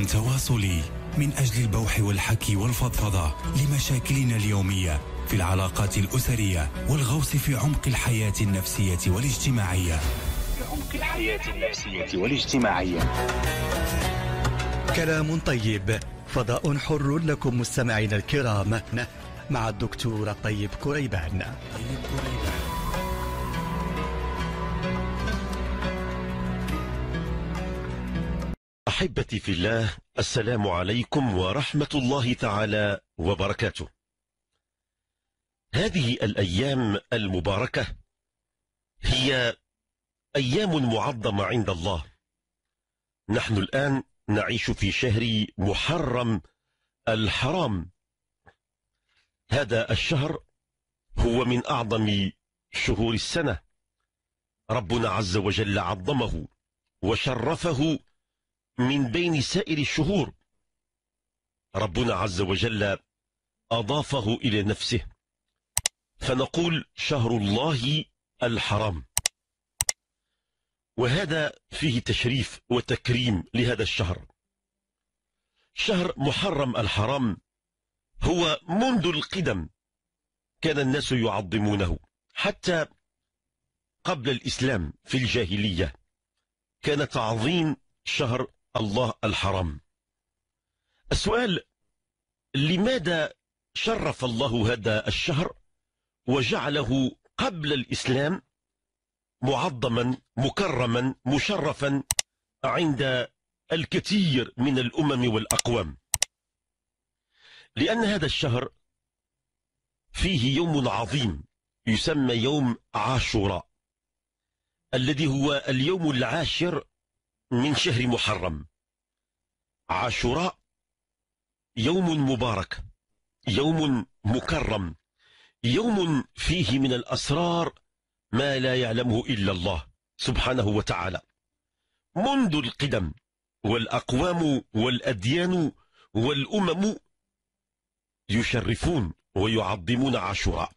تواصلي من أجل البوح والحكي والفضفضة لمشاكلنا اليومية في العلاقات الأسرية والغوص في عمق الحياة النفسية والاجتماعية. في عمق الحياة النفسية والاجتماعية. كلام طيب فضاء حر لكم مستمعينا الكرام مع الدكتور طيب كريبان. طيب كريبان. أحبتي في الله السلام عليكم ورحمة الله تعالى وبركاته. هذه الأيام المباركة هي أيام معظمة عند الله. نحن الآن نعيش في شهر محرم الحرام. هذا الشهر هو من أعظم شهور السنة. ربنا عز وجل عظمه وشرفه من بين سائر الشهور. ربنا عز وجل أضافه إلى نفسه. فنقول شهر الله الحرام. وهذا فيه تشريف وتكريم لهذا الشهر. شهر محرم الحرام هو منذ القدم كان الناس يعظمونه. حتى قبل الإسلام في الجاهلية كان تعظيم شهر الله الحرام. السؤال لماذا شرف الله هذا الشهر وجعله قبل الإسلام معظما مكرما مشرفا عند الكثير من الأمم والأقوام؟ لأن هذا الشهر فيه يوم عظيم يسمى يوم عاشوراء الذي هو اليوم العاشر من شهر محرم. عاشوراء يوم مبارك يوم مكرم يوم فيه من الأسرار ما لا يعلمه إلا الله سبحانه وتعالى. منذ القدم والأقوام والأديان والأمم يشرفون ويعظمون عاشوراء.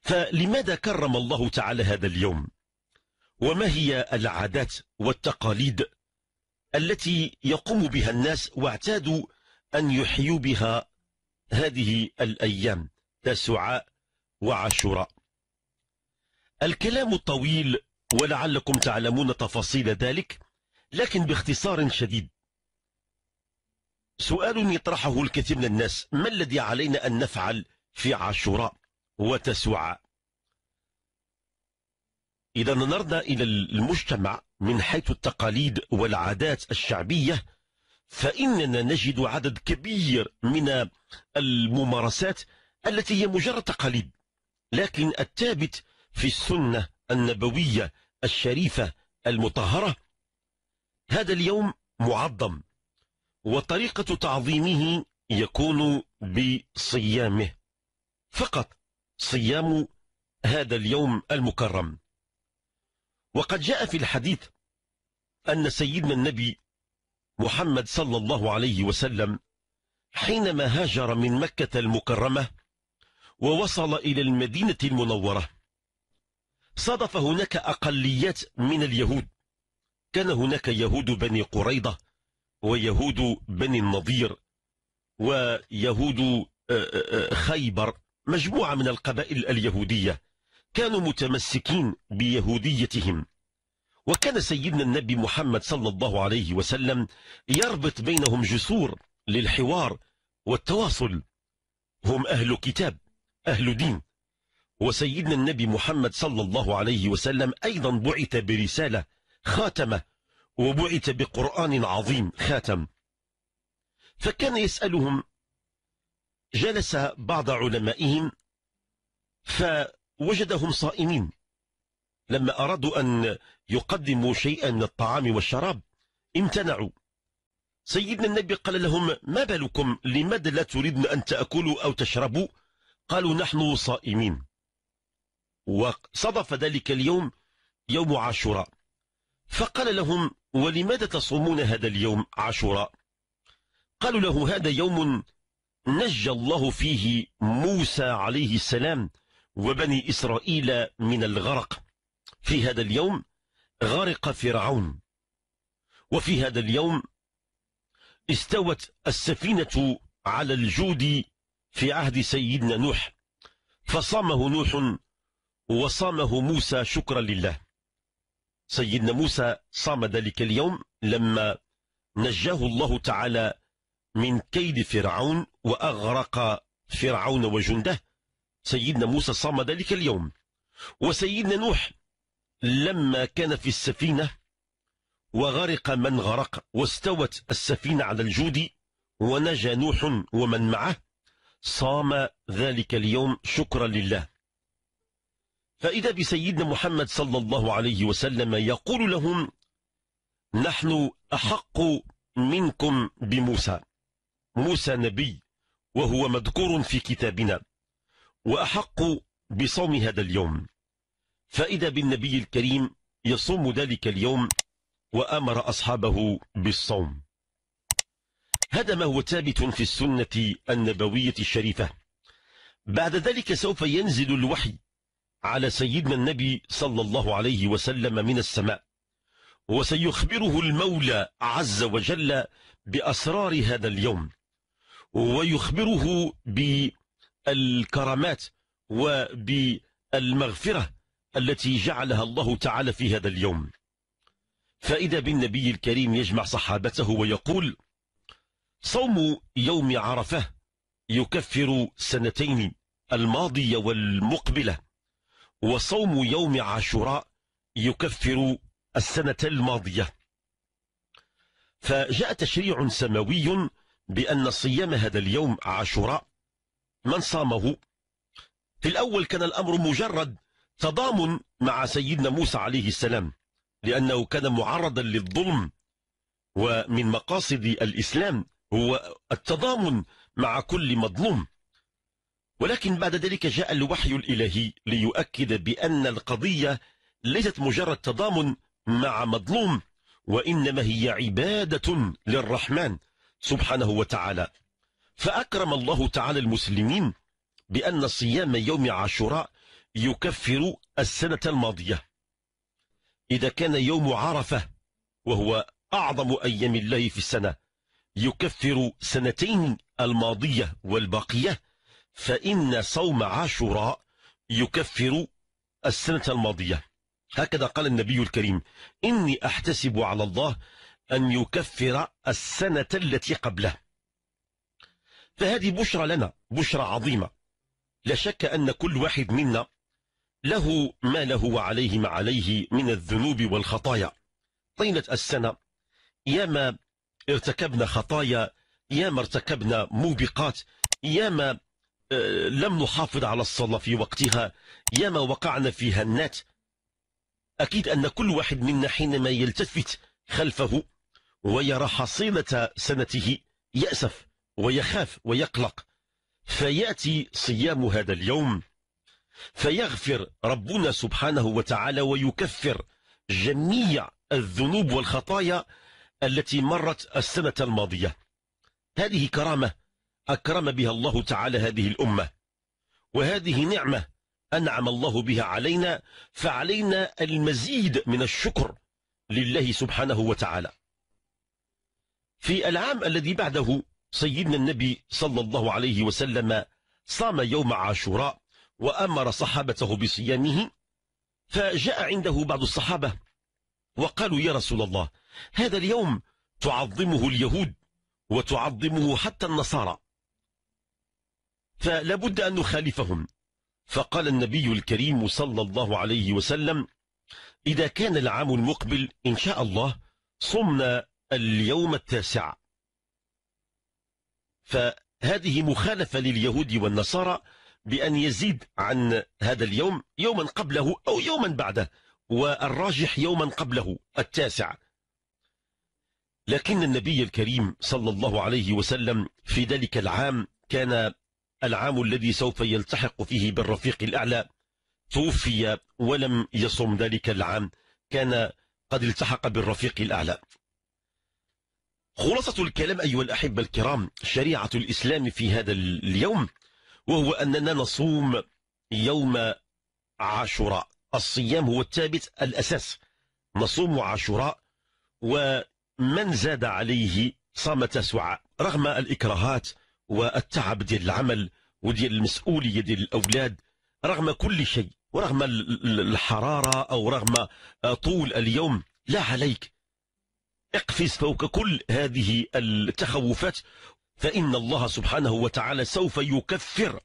فلماذا كرم الله تعالى هذا اليوم؟ وما هي العادات والتقاليد التي يقوم بها الناس واعتادوا أن يحيوا بها هذه الأيام تسعاء وعاشوراء الكلام طويل ولعلكم تعلمون تفاصيل ذلك لكن باختصار شديد. سؤال يطرحه الكثير من الناس ما الذي علينا أن نفعل في عاشوراء وتسعاء إذا نظرنا إلى المجتمع من حيث التقاليد والعادات الشعبية فإننا نجد عدد كبير من الممارسات التي هي مجرد تقاليد لكن الثابت في السنة النبوية الشريفة المطهرة هذا اليوم معظم وطريقة تعظيمه يكون بصيامه فقط صيام هذا اليوم المكرم. وقد جاء في الحديث أن سيدنا النبي محمد صلى الله عليه وسلم حينما هاجر من مكة المكرمة ووصل إلى المدينة المنورة صادف هناك أقليات من اليهود. كان هناك يهود بني قريضة ويهود بني النضير ويهود خيبر مجموعة من القبائل اليهودية. كانوا متمسكين بيهوديتهم. وكان سيدنا النبي محمد صلى الله عليه وسلم يربط بينهم جسور للحوار والتواصل. هم أهل كتاب أهل دين. وسيدنا النبي محمد صلى الله عليه وسلم أيضا بعث برسالة خاتمة وبعث بقرآن عظيم خاتم. فكان يسألهم جلس بعض علمائهم فوجدهم صائمين. لما أرادوا أن يقدموا شيئا من الطعام والشراب امتنعوا. سيدنا النبي قال لهم ما بالكم؟ لماذا لا تريدن أن تأكلوا أو تشربوا؟ قالوا نحن صائمين. وصدف ذلك اليوم يوم عاشوراء. فقال لهم ولماذا تصومون هذا اليوم عاشوراء؟ قالوا له هذا يوم نجى الله فيه موسى عليه السلام وبني إسرائيل من الغرق. في هذا اليوم غرق فرعون. وفي هذا اليوم استوت السفينة على الجود في عهد سيدنا نوح. فصامه نوح وصامه موسى شكرا لله. سيدنا موسى صام ذلك اليوم لما نجاه الله تعالى من كيد فرعون وأغرق فرعون وجنده. سيدنا موسى صام ذلك اليوم. وسيدنا نوح لما كان في السفينة وغرق من غرق واستوت السفينة على الجود ونجا نوح ومن معه صام ذلك اليوم شكرا لله. فإذا بسيدنا محمد صلى الله عليه وسلم يقول لهم نحن أحق منكم بموسى. موسى نبي وهو مذكور في كتابنا. وأحق بصوم هذا اليوم. فإذا بالنبي الكريم يصوم ذلك اليوم وأمر أصحابه بالصوم. هذا ما هو ثابت في السنة النبوية الشريفة. بعد ذلك سوف ينزل الوحي على سيدنا النبي صلى الله عليه وسلم من السماء وسيخبره المولى عز وجل بأسرار هذا اليوم ويخبره بالكرامات وبالمغفرة التي جعلها الله تعالى في هذا اليوم. فإذا بالنبي الكريم يجمع صحابته ويقول صوم يوم عرفة يكفر سنتين الماضية والمقبلة وصوم يوم عاشوراء يكفر السنة الماضية. فجاء تشريع سماوي بأن صيام هذا اليوم عاشوراء من صامه. في الأول كان الأمر مجرد تضامن مع سيدنا موسى عليه السلام لأنه كان معرضا للظلم ومن مقاصد الإسلام هو التضامن مع كل مظلوم. ولكن بعد ذلك جاء الوحي الإلهي ليؤكد بأن القضية ليست مجرد تضامن مع مظلوم وإنما هي عبادة للرحمن سبحانه وتعالى. فأكرم الله تعالى المسلمين بأن صيام يوم عاشوراء يكفر السنة الماضية. إذا كان يوم عرفة وهو أعظم أيام الله في السنة يكفر سنتين الماضية والباقية فإن صوم عاشوراء يكفر السنة الماضية. هكذا قال النبي الكريم إني أحتسب على الله أن يكفر السنة التي قبله. فهذه بشرى لنا بشرى عظيمة. لا شك أن كل واحد منا له ما له وعليه ما عليه من الذنوب والخطايا. طيلة السنة ياما ارتكبنا خطايا ياما ارتكبنا موبقات ياما آه، لم نحافظ على الصلاة في وقتها ياما وقعنا في هنات. أكيد أن كل واحد منا حينما يلتفت خلفه ويرى حصيلة سنته يأسف ويخاف ويقلق. فيأتي صيام هذا اليوم فيغفر ربنا سبحانه وتعالى ويكفر جميع الذنوب والخطايا التي مرت السنة الماضية. هذه كرامة أكرم بها الله تعالى هذه الأمة. وهذه نعمة أنعم الله بها علينا فعلينا المزيد من الشكر لله سبحانه وتعالى. في العام الذي بعده سيدنا النبي صلى الله عليه وسلم صام يوم عاشوراء وأمر صحابته بصيامه فجاء عنده بعض الصحابة وقالوا يا رسول الله هذا اليوم تعظمه اليهود وتعظمه حتى النصارى. فلا بد أن نخالفهم. فقال النبي الكريم صلى الله عليه وسلم إذا كان العام المقبل إن شاء الله صمنا اليوم التاسع. فهذه مخالفة لليهود والنصارى بأن يزيد عن هذا اليوم يوما قبله أو يوما بعده والراجح يوما قبله التاسع. لكن النبي الكريم صلى الله عليه وسلم في ذلك العام كان العام الذي سوف يلتحق فيه بالرفيق الأعلى توفي ولم يصم ذلك العام كان قد التحق بالرفيق الأعلى. خلاصة الكلام أيها الأحبة الكرام شريعة الإسلام في هذا اليوم وهو أننا نصوم يوم عاشوراء. الصيام هو الثابت الأساس. نصوم عاشوراء ومن زاد عليه صام تسعة رغم الإكراهات والتعب ديال العمل وديال المسؤولية ديال الأولاد رغم كل شيء ورغم الحرارة أو رغم طول اليوم لا عليك. اقفز فوق كل هذه التخوفات فإن الله سبحانه وتعالى سوف يكفر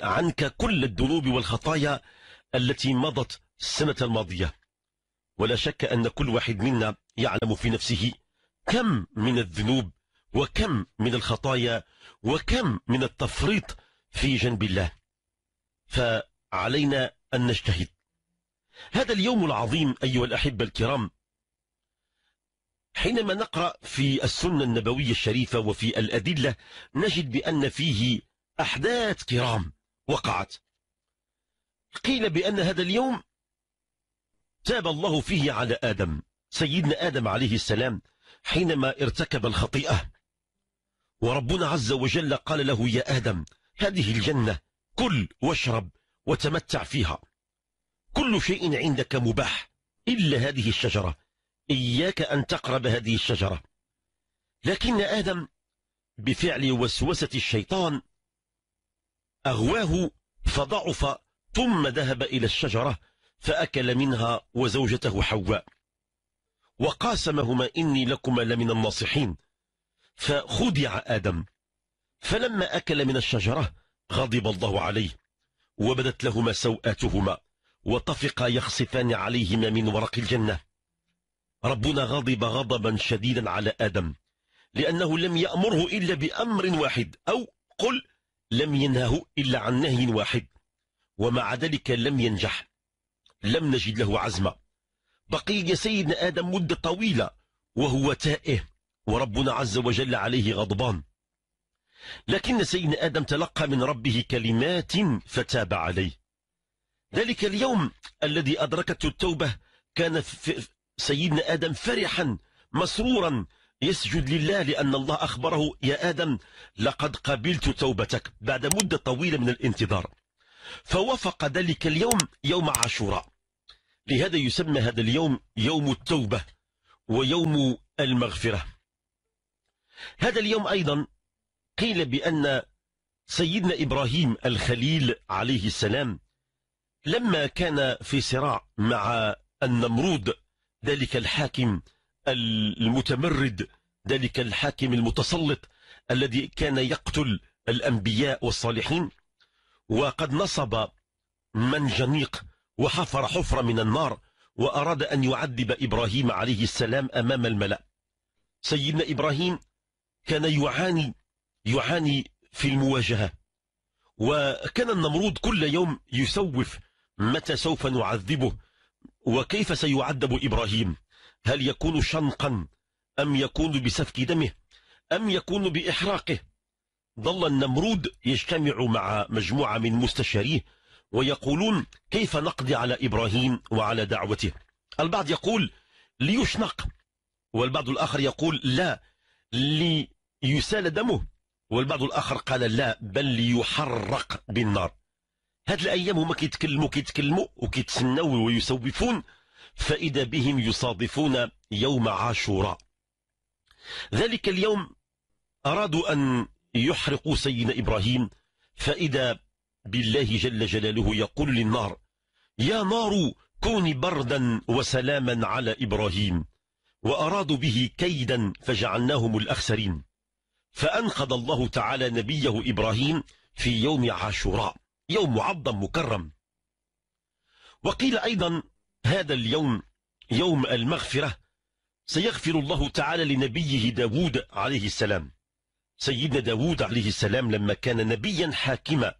عنك كل الذنوب والخطايا التي مضت السنة الماضية. ولا شك أن كل واحد منا يعلم في نفسه كم من الذنوب وكم من الخطايا وكم من التفريط في جنب الله. فعلينا أن نجتهد. هذا اليوم العظيم أيها الأحبة الكرام حينما نقرأ في السنة النبوية الشريفة وفي الأدلة نجد بأن فيه أحداث كرام وقعت. قيل بأن هذا اليوم تاب الله فيه على آدم سيدنا آدم عليه السلام حينما ارتكب الخطيئة. وربنا عز وجل قال له يا آدم هذه الجنة كل واشرب وتمتع فيها. كل شيء عندك مباح إلا هذه الشجرة. إياك أن تقرب هذه الشجرة. لكن آدم بفعل وسوسة الشيطان أغواه فضعف ثم ذهب إلى الشجرة فأكل منها وزوجته حواء. وقاسمهما إني لكما لمن الناصحين. فخدع آدم. فلما أكل من الشجرة غضب الله عليه وبدت لهما سوءاتهما وطفقا يخصفان عليهما من ورق الجنة. ربنا غضب غضبا شديدا على آدم لأنه لم يأمره إلا بأمر واحد أو قل لم ينهه إلا عن نهي واحد ومع ذلك لم ينجح لم نجد له عزما. بقي سيدنا آدم مدة طويلة وهو تائه وربنا عز وجل عليه غضبان. لكن سيدنا آدم تلقى من ربه كلمات فتاب عليه. ذلك اليوم الذي أدركته التوبة كان سيدنا آدم فرحا مسرورا. يسجد لله لأن الله أخبره يا آدم لقد قبلت توبتك بعد مدة طويلة من الانتظار. فوافق ذلك اليوم يوم عاشوراء. لهذا يسمى هذا اليوم يوم التوبة ويوم المغفرة. هذا اليوم أيضا قيل بأن سيدنا إبراهيم الخليل عليه السلام لما كان في صراع مع النمرود ذلك الحاكم المتمرد ذلك الحاكم المتسلط الذي كان يقتل الأنبياء والصالحين. وقد نصب منجنيق وحفر حفرة من النار وأراد أن يعذب إبراهيم عليه السلام أمام الملأ. سيدنا إبراهيم كان يعاني يعاني في المواجهة. وكان النمرود كل يوم يسوف متى سوف نعذبه. وكيف سيعذب إبراهيم؟ هل يكون شنقا أم يكون بسفك دمه أم يكون بإحراقه؟ ظل النمرود يجتمع مع مجموعة من مستشاريه ويقولون كيف نقضي على إبراهيم وعلى دعوته؟ البعض يقول ليشنق والبعض الآخر يقول لا ليسال دمه والبعض الآخر قال لا بل ليحرق بالنار. هاد الأيام هما كيتكلموا كيتكلموا وكيتسنوا ويسوفون فإذا بهم يصادفون يوم عاشوراء. ذلك اليوم أرادوا أن يحرقوا سيدنا إبراهيم فإذا بالله جل جلاله يقول للنار يا نار كوني بردا وسلاما على إبراهيم وأرادوا به كيدا فجعلناهم الأخسرين. فأنقذ الله تعالى نبيه إبراهيم في يوم عاشوراء. يوم معظم مكرم. وقيل أيضا هذا اليوم يوم المغفرة. سيغفر الله تعالى لنبيه داود عليه السلام. سيدنا داود عليه السلام لما كان نبيا حاكما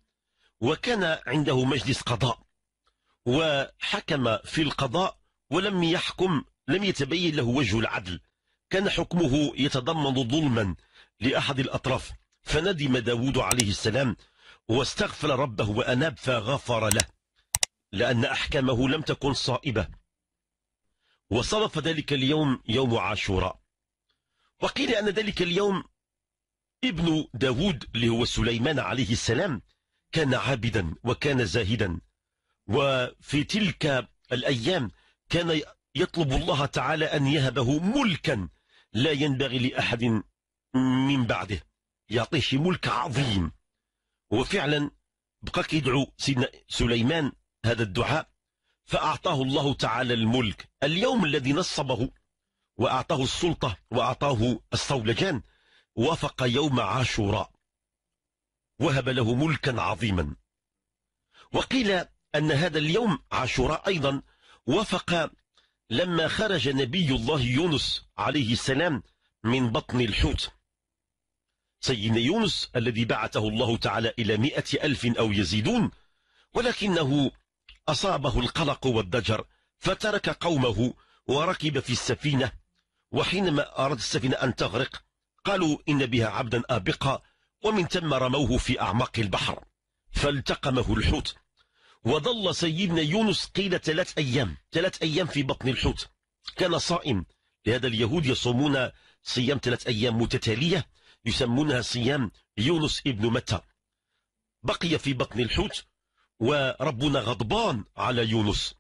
وكان عنده مجلس قضاء وحكم في القضاء ولم يحكم لم يتبين له وجه العدل. كان حكمه يتضمن ظلما لأحد الأطراف. فندم داود عليه السلام واستغفر ربه وأناب فغفر له لأن أحكامه لم تكن صائبة. وصرف ذلك اليوم يوم عاشوراء. وقيل أن ذلك اليوم ابن داود اللي هو سليمان عليه السلام كان عابدا وكان زاهدا. وفي تلك الأيام كان يطلب الله تعالى أن يهبه ملكا لا ينبغي لأحد من بعده يعطيه ملك عظيم. وفعلا بقى كيدعو سيدنا سليمان هذا الدعاء فأعطاه الله تعالى الملك. اليوم الذي نصبه وأعطاه السلطة وأعطاه الصولجان وافق يوم عاشوراء. وهب له ملكا عظيما. وقيل أن هذا اليوم عاشوراء أيضا وفق لما خرج نبي الله يونس عليه السلام من بطن الحوت. سيدنا يونس الذي بعثه الله تعالى إلى مئة ألف أو يزيدون ولكنه أصابه القلق والضجر فترك قومه وركب في السفينة وحينما أراد السفينة أن تغرق قالوا إن بها عبدا آبقا ومن ثم رموه في أعماق البحر فالتقمه الحوت. وظل سيدنا يونس قيل ثلاث أيام ثلاث أيام في بطن الحوت. كان صائم لهذا اليهود يصومون صيام ثلاث أيام متتالية يسمونها صيام يونس ابن متى. بقي في بطن الحوت وربنا غضبان على يونس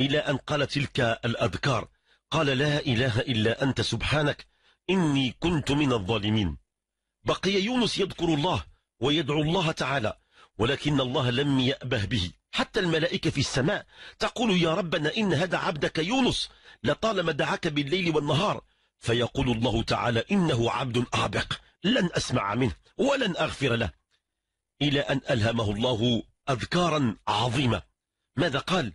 إلى أن قال تلك الأذكار. قال لا إله إلا أنت سبحانك إني كنت من الظالمين. بقي يونس يذكر الله ويدعو الله تعالى ولكن الله لم يأبه به. حتى الملائكة في السماء تقول يا ربنا إن هذا عبدك يونس لطالما دعاك بالليل والنهار فيقول الله تعالى إنه عبد أعبق. لن أسمع منه ولن أغفر له إلى أن ألهمه الله أذكارا عظيمة. ماذا قال؟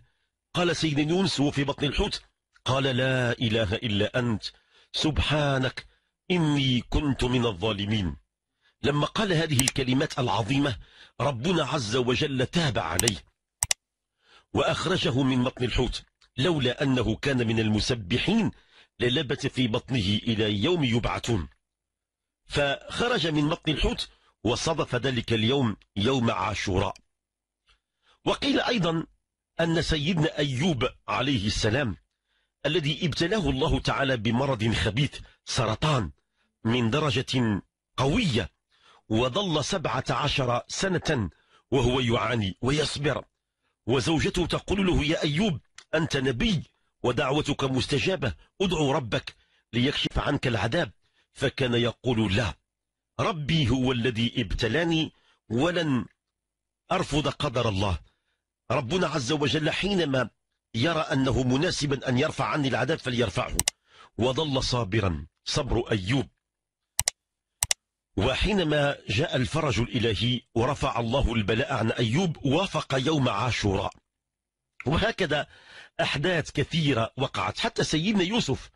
قال سيدنا يونس وفي بطن الحوت قال لا إله إلا أنت سبحانك إني كنت من الظالمين. لما قال هذه الكلمات العظيمة ربنا عز وجل تاب عليه وأخرجه من بطن الحوت. لولا أنه كان من المسبحين للبت في بطنه إلى يوم يبعثون. فخرج من بطن الحوت وصدف ذلك اليوم يوم عاشوراء. وقيل أيضا أن سيدنا أيوب عليه السلام الذي ابتلاه الله تعالى بمرض خبيث سرطان من درجة قوية وظل سبعة عشر سنة وهو يعاني ويصبر. وزوجته تقول له يا أيوب أنت نبي ودعوتك مستجابة ادعو ربك ليكشف عنك العذاب. فكان يقول لا ربي هو الذي ابتلاني ولن أرفض قدر الله. ربنا عز وجل حينما يرى أنه مناسبا أن يرفع عني العذاب فليرفعه. وظل صابرا صبر أيوب. وحينما جاء الفرج الإلهي ورفع الله البلاء عن أيوب وافق يوم عاشوراء. وهكذا أحداث كثيرة وقعت. حتى سيدنا يوسف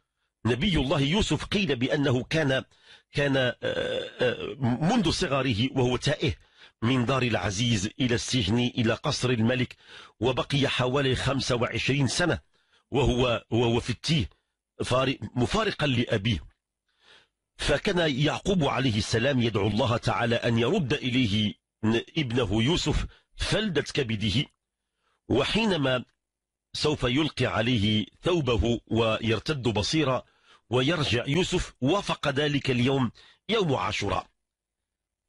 نبي الله يوسف قيل بأنه كان كان آه، آه، منذ صغره وهو تائه من دار العزيز إلى السجن إلى قصر الملك وبقي حوالي 25 سنة وهو وهو في التيه مفارقا لأبيه. فكان يعقوب عليه السلام يدعو الله تعالى أن يرد إليه ابنه يوسف فلدة كبده. وحينما سوف يلقي عليه ثوبه ويرتد بصيرا ويرجع يوسف وافق ذلك اليوم يوم عاشوراء.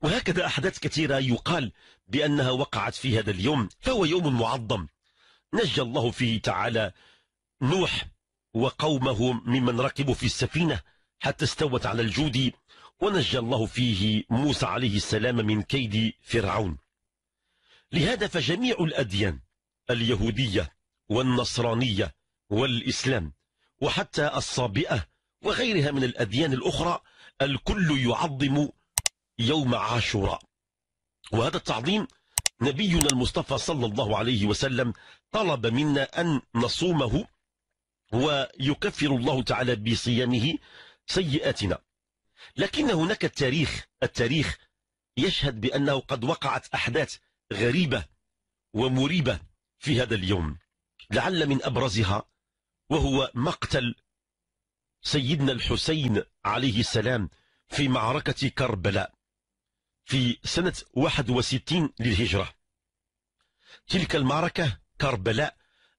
وهكذا أحداث كثيرة يقال بأنها وقعت في هذا اليوم فهو يوم معظم. نجى الله فيه تعالى نوح وقومه ممن ركبوا في السفينة حتى استوت على الجود ونجى الله فيه موسى عليه السلام من كيد فرعون. لهذا فجميع الأديان اليهودية والنصرانية والإسلام وحتى الصابئة وغيرها من الأديان الأخرى الكل يعظم يوم عاشوراء. وهذا التعظيم نبينا المصطفى صلى الله عليه وسلم طلب منا أن نصومه ويكفر الله تعالى بصيامه سيئاتنا. لكن هناك التاريخ التاريخ يشهد بأنه قد وقعت أحداث غريبة ومريبة في هذا اليوم. لعل من أبرزها وهو مقتل سيدنا الحسين عليه السلام في معركة كربلاء في سنة 61 للهجرة. تلك المعركة كربلاء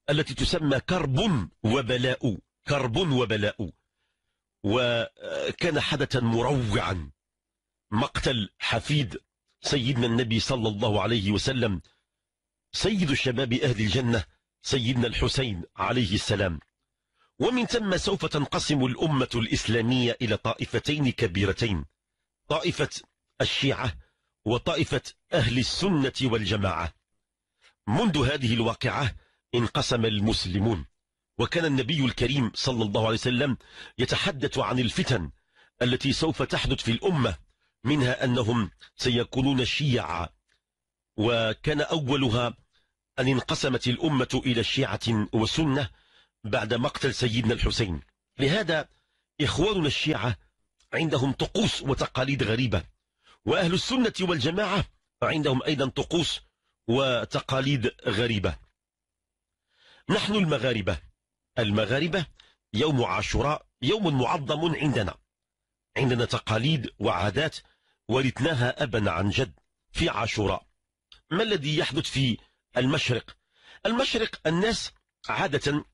التي تسمى كرب وبلاء كرب وبلاء وكان حدثا مروعا. مقتل حفيد سيدنا النبي صلى الله عليه وسلم سيد الشباب أهل الجنة سيدنا الحسين عليه السلام. ومن ثم سوف تنقسم الأمة الإسلامية إلى طائفتين كبيرتين طائفة الشيعة وطائفة أهل السنة والجماعة. منذ هذه الواقعة انقسم المسلمون وكان النبي الكريم صلى الله عليه وسلم يتحدث عن الفتن التي سوف تحدث في الأمة منها أنهم سيكونون شيعا وكان أولها أن انقسمت الأمة إلى الشيعة وسنة بعد مقتل سيدنا الحسين. لهذا إخواننا الشيعة عندهم طقوس وتقاليد غريبة وأهل السنة والجماعة عندهم أيضا طقوس وتقاليد غريبة. نحن المغاربة. المغاربة يوم عاشوراء يوم معظم عندنا. عندنا تقاليد وعادات ورثناها أبا عن جد في عاشوراء. ما الذي يحدث في المشرق. المشرق الناس عادة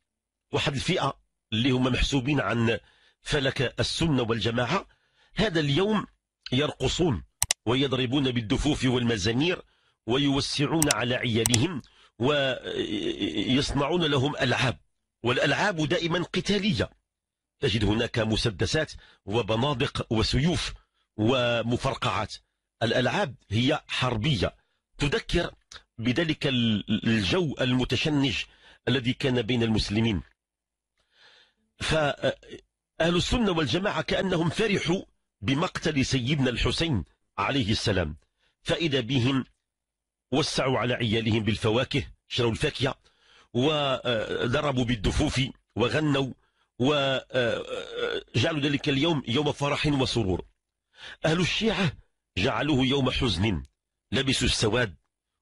واحد الفئة اللي هم محسوبين عن فلك السنة والجماعة هذا اليوم يرقصون ويضربون بالدفوف والمزامير ويوسعون على عيالهم ويصنعون لهم ألعاب. والألعاب دائما قتالية. تجد هناك مسدسات وبنادق وسيوف ومفرقعات. الألعاب هي حربية تذكر بذلك الجو المتشنج الذي كان بين المسلمين. فأهل السنة والجماعة كأنهم فرحوا بمقتل سيدنا الحسين عليه السلام. فإذا بهم وسعوا على عيالهم بالفواكه شروا الفاكهة وضربوا بالدفوف وغنوا وجعلوا ذلك اليوم يوم فرح وسرور. أهل الشيعة جعلوه يوم حزن لبسوا السواد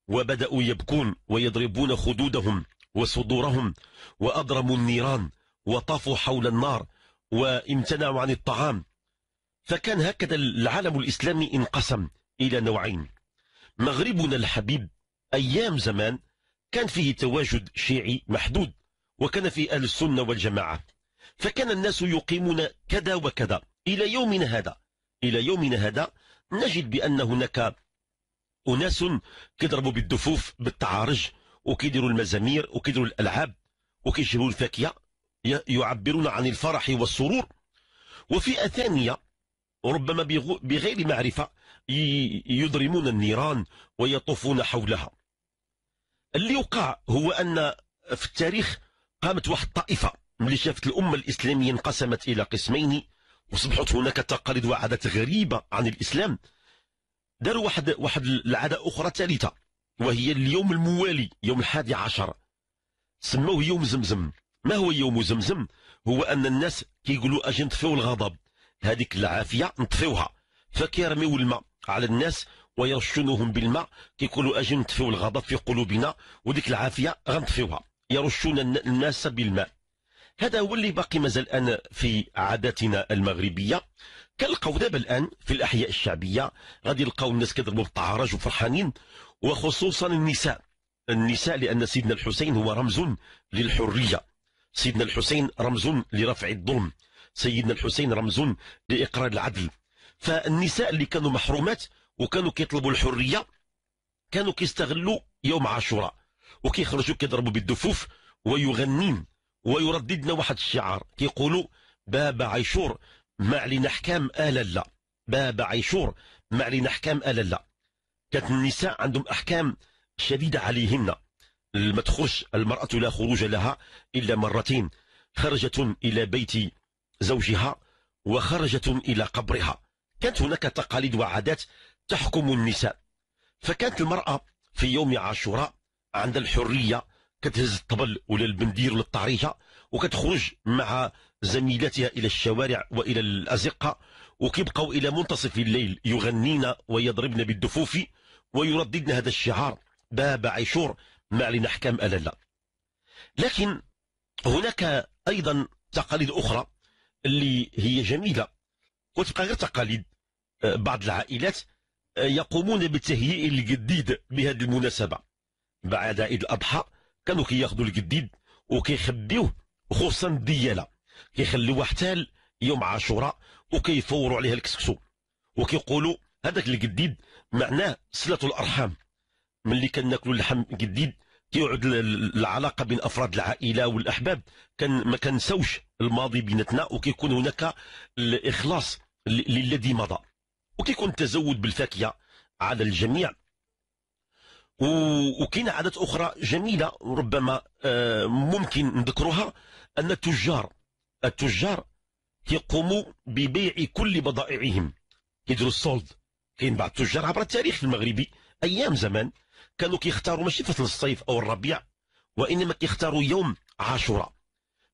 وبدأوا يبكون ويضربون خدودهم وصدورهم وأضرموا النيران وطافوا حول النار وامتنعوا عن الطعام. فكان هكذا العالم الإسلامي انقسم إلى نوعين. مغربنا الحبيب أيام زمان كان فيه تواجد شيعي محدود وكان فيه أهل السنة والجماعة. فكان الناس يقيمون كذا وكذا. إلى يومنا هذا إلى يومنا هذا نجد بأن هناك أناس كيضربوا بالدفوف بالتعارج وكيديروا المزامير وكيديروا الألعاب وكيشروا الفاكهة يعبرون عن الفرح والسرور. وفئة ثانية ربما بغير معرفة يضرمون النيران ويطوفون حولها. اللي وقع هو أن في التاريخ قامت واحد الطائفة ملي شافت الأمة الإسلامية انقسمت إلى قسمين وصبحت هناك تقاليد وعادات غريبة عن الإسلام. داروا واحد واحد العادة أخرى ثالثة وهي اليوم الموالي يوم الحادي عشر. سموه يوم زمزم. ما هو يوم زمزم؟ هو أن الناس كيقولوا أجي نطفيو الغضب. هذيك العافية نطفيوها. فكيرميو الماء على الناس ويرشونهم بالماء. كيقولوا أجي نطفيو الغضب في قلوبنا وديك العافية غنطفيوها. يرشون الناس بالماء. هذا هو اللي باقي مازال الآن في عاداتنا المغربية. كنلقاو دابا الآن في الأحياء الشعبية. غادي يلقاو الناس كيضربوا بالطعارج وفرحانين وخصوصا النساء. النساء لأن سيدنا الحسين هو رمز للحرية. سيدنا الحسين رمز لرفع الظلم. سيدنا الحسين رمز لإقرار العدل. فالنساء اللي كانوا محرومات وكانوا كيطلبوا الحرية كانوا كيستغلوا يوم عاشوراء. وكيخرجوا كيضربوا بالدفوف ويغنين ويرددنا واحد الشعار كيقولوا باب عيشور احكام الا لا. باب عيشور احكام الا لا. كانت النساء عندهم أحكام شديدة عليهن. ما تخرج المرأة لا خروج لها إلا مرتين. خرجت إلى بيت زوجها وخرجت إلى قبرها. كانت هناك تقاليد وعادات تحكم النساء. فكانت المرأة في يوم عاشوراء عند الحرية كتهز الطبل ولا البندير ولا وكتخرج مع زميلاتها إلى الشوارع وإلى الأزقة وكيبقوا إلى منتصف الليل يغنين ويضربن بالدفوف ويرددن هذا الشعار باب عيشور ما علينا احكام ألا لا. لكن هناك أيضا تقاليد أخرى اللي هي جميلة وتبقى غير تقاليد آه، بعض العائلات آه، يقومون بتهيئ الجديد بهذه المناسبة. بعد عيد الأضحى كانوا كياخذوا الجديد وكيخبيوه خصوصا الدياله كيخليوها حتى يوم عاشوراء وكيفوروا عليها الكسكسو وكيقولوا هذاك الجديد معناه صلة الأرحام. ملي كناكلوا اللحم جديد كيعود ال- ال- العلاقه بين أفراد العائلة والأحباب. كان ما كنساوش الماضي بيناتنا وكيكون هناك الإخلاص للذي مضى. وكيكون التزود بالفاكهة على الجميع. وكاين عادات أخرى جميلة ربما آه، ممكن نذكرها أن التجار التجار كيقوموا ببيع كل بضائعهم. كيديروا السولد كاين بعض التجار عبر التاريخ المغربي أيام زمان كانوا كيختاروا ماشي فصل الصيف أو الربيع وإنما كيختاروا يوم عاشوراء.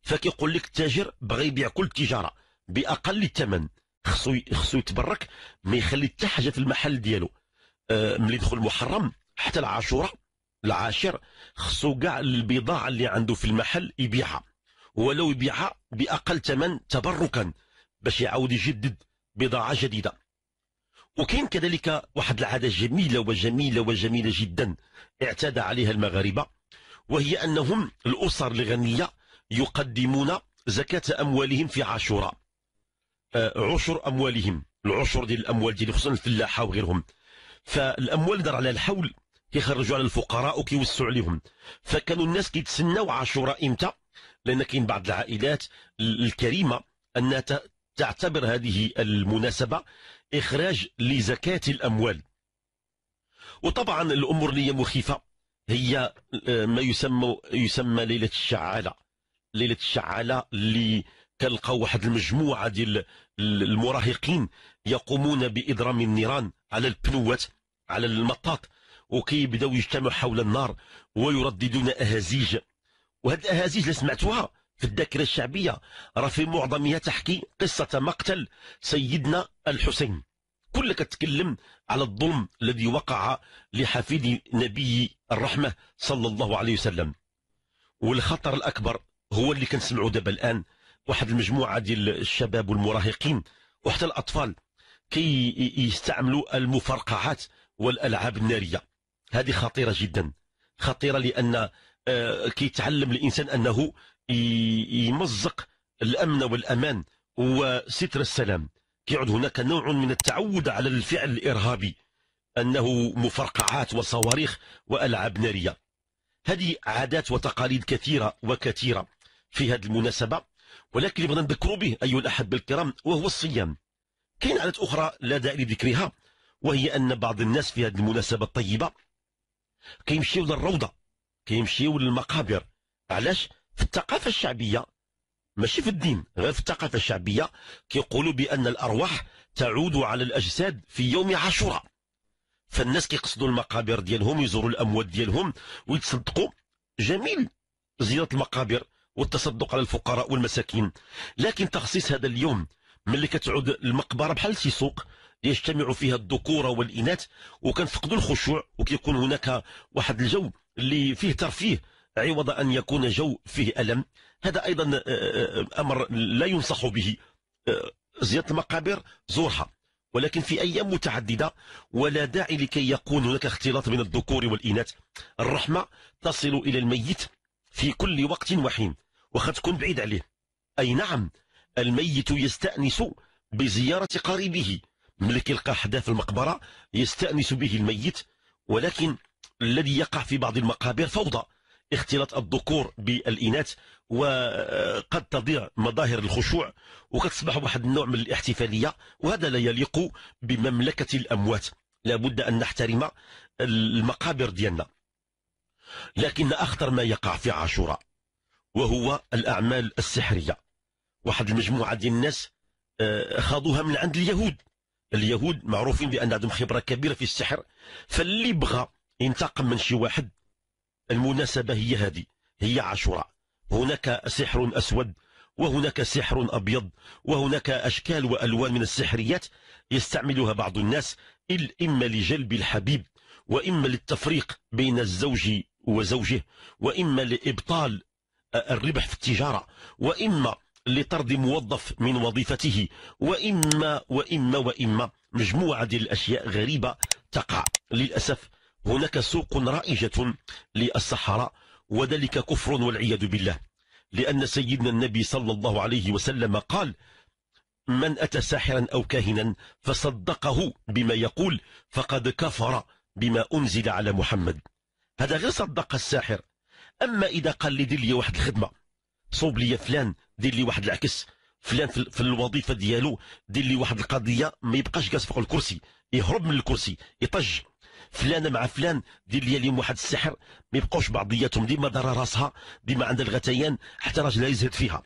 فكيقول لك التاجر بغى يبيع كل التجاره بأقل الثمن. خصو خصو يتبرك ما يخلي حتى حاجة في المحل ديالو. آه، ملي يدخل المحرم حتى العاشوراء العاشر خصو كاع البضاعة اللي عنده في المحل يبيعها. ولو يبيعها بأقل ثمن تبركا باش يعاود يجدد بضاعة جديدة. وكاين كذلك واحد العادة جميلة وجميلة وجميلة جدا اعتاد عليها المغاربة وهي أنهم الأسر الغنية يقدمون زكاة أموالهم في عاشوراء. آه، عشر أموالهم العشر ديال الأموال ديال خصوصا الفلاحة وغيرهم. فالأموال دار على الحول كيخرجوا على الفقراء وكيوسعوا عليهم. فكانوا الناس كيتسناو عاشوراء إمتى؟ لأن كاين بعض العائلات الكريمة أنها ت- تعتبر هذه المناسبة إخراج لزكاة الأموال. وطبعا الأمور اللي هي مخيفة هي آه، ما يسمى يسمى ليلة الشعالة. ليلة الشعالة اللي كنلقاو واحد المجموعة ديال المراهقين يقومون بإضرام النيران على البنوات على المطاط وكيبداو يجتمعوا حول النار ويرددون أهازيج. وهذه الاهازيج اللي سمعتوها في الذاكرة الشعبية راه في معظمها تحكي قصة مقتل سيدنا الحسين. كلها كتكلم على الظلم الذي وقع لحفيد نبي الرحمة صلى الله عليه وسلم. والخطر الأكبر هو اللي كنسمعوا دابا الآن واحد المجموعة ديال الشباب والمراهقين وحتى الأطفال كي يستعملوا المفرقعات والألعاب النارية. هذه خطيرة جدا. خطيرة لأن كيتعلم الإنسان أنه ي- يمزق الأمن والأمان وستر السلام. كيعود هناك نوع من التعود على الفعل الإرهابي أنه مفرقعات وصواريخ وألعاب نارية. هذه عادات وتقاليد كثيرة وكثيرة في هذه المناسبة. ولكن بغينا نذكروا به أيها الأحبة الكرام؟ وهو الصيام. كاين عادات أخرى لا داعي لذكرها وهي أن بعض الناس في هذه المناسبة الطيبة كيمشيو للروضة. كيمشيو للمقابر. علاش؟ في الثقافة الشعبية ماشي في الدين غير في الثقافة الشعبية كيقولوا بأن الأرواح تعود على الأجساد في يوم عاشوراء. فالناس كيقصدوا المقابر ديالهم يزوروا الأموات ديالهم ويتصدقوا جميل زيارة المقابر والتصدق على الفقراء والمساكين. لكن تخصيص هذا اليوم ملي كتعود المقبرة بحال شي سوق يجتمع فيها الذكور والإناث وكنفقدوا الخشوع وكيكون هناك واحد الجو اللي فيه ترفيه عوض أن يكون جو فيه ألم. هذا أيضا آه، آه، أمر لا ينصح به آه، زياره المقابر زورها. ولكن في أيام متعددة ولا داعي لكي يكون هناك اختلاط بين الذكور والإناث. الرحمة تصل إلى الميت في كل وقت وحين وقد تكون بعيد عليه. أي نعم الميت يستأنس بزيارة قريبه. ملي كيلقى حدا في المقبرة يستأنس به الميت ولكن الذي يقع في بعض المقابر فوضى اختلاط الذكور بالإناث وقد تضيع مظاهر الخشوع وكتصبح واحد النوع من الاحتفالية وهذا لا يليق بمملكة الأموات. لابد أن نحترم المقابر ديالنا. لكن أخطر ما يقع في عاشوراء وهو الأعمال السحرية. واحد المجموعة ديال الناس آه، خاضوها من عند اليهود. اليهود معروفين بأن عندهم خبرة كبيرة في السحر فاللي بغى ينتقم من شي واحد. المناسبة هي هذه هي عاشوراء. هناك سحر أسود وهناك سحر أبيض وهناك أشكال وألوان من السحريات يستعملها بعض الناس إما لجلب الحبيب وإما للتفريق بين الزوج وزوجه وإما لإبطال الربح في التجارة وإما لطرد موظف من وظيفته وإما وإما وإما. مجموعة ديال الأشياء غريبة تقع. للأسف هناك سوق رائجة للسحرة وذلك كفر والعياذ بالله. لأن سيدنا النبي صلى الله عليه وسلم قال من أتى ساحرا أو كاهنا فصدقه بما يقول فقد كفر بما أنزل على محمد. هذا غير صدق الساحر. أما إذا قال لي دير لي واحد الخدمة. صوب لي فلان دير لي واحد العكس. فلان في الوظيفة ديالو دير لي واحد القضية ما يبقاش جالس فوق الكرسي يهرب من الكرسي يطج. فلانه مع فلان دير لي اليوم واحد السحر ما يبقاوش بعضياتهم ديما دار راسها ديما عندها الغثيان حتى راجلها يزهد فيها.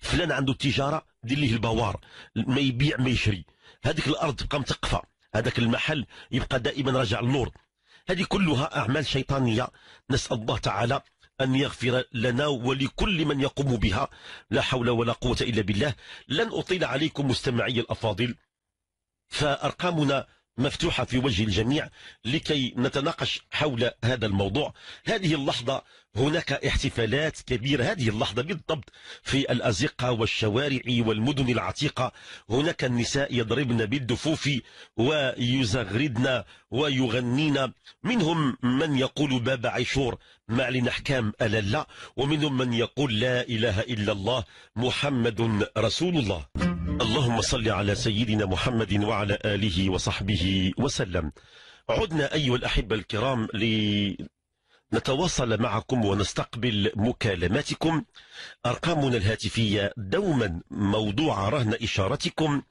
فلان عنده التجاره دير ليه البوار ما يبيع ما يشري. هذيك الأرض تبقى متقفة. هذاك المحل يبقى دائما راجع للنور. هذه كلها أعمال شيطانية. نسأل الله تعالى أن يغفر لنا ولكل من يقوم بها. لا حول ولا قوة إلا بالله. لن أطيل عليكم مستمعي الأفاضل. فأرقامنا مفتوحة في وجه الجميع لكي نتناقش حول هذا الموضوع. هذه اللحظة هناك احتفالات كبيرة. هذه اللحظة بالضبط في الأزقة والشوارع والمدن العتيقة. هناك النساء يضربن بالدفوف ويزغردن ويغنين. منهم من يقول باب عاشور معلن أحكام ألالا ومنهم من يقول لا إله إلا الله محمد رسول الله. اللهم صل على سيدنا محمد وعلى آله وصحبه وسلم. عدنا أيها الأحبة الكرام لنتواصل معكم ونستقبل مكالماتكم. أرقامنا الهاتفية دوما موضوع رهن إشارتكم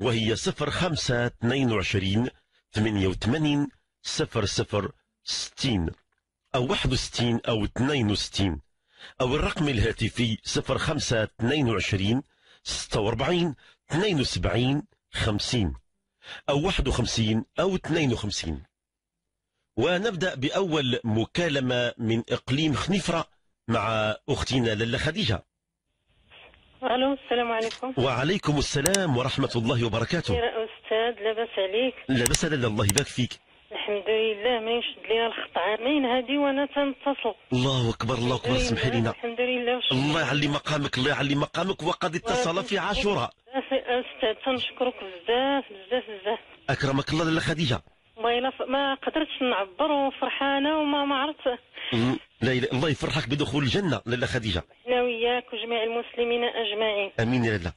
وهي 0522 88 00 60 أو 61 أو 62 أو الرقم الهاتفي 0522 46 72 50 أو 51 أو 52 ونبدأ بأول مكالمة من إقليم خنيفرة مع أختنا لاله خديجة. ألو السلام عليكم. وعليكم السلام ورحمة الله وبركاته. يا أستاذ لاباس عليك؟ لا بس لا الله يبارك فيك. الحمد لله ما يشد لي الخط عامين هادي وأنا تنتصل الله أكبر الله أكبر اسمحي لنا الحمد لله وشكرا. الله يعلي مقامك الله يعلي مقامك وقد اتصل في عاشوراء. أستاذ تنشكرك بزاف بزاف بزاف. أكرمك الله لاله خديجة. والله ما قدرتش نعبر وفرحانة وما ما عرفت. لا إله- الله يفرحك بدخول الجنة لاله خديجة. إحنا وياك وجميع المسلمين أجمعين. أمين يا لاله.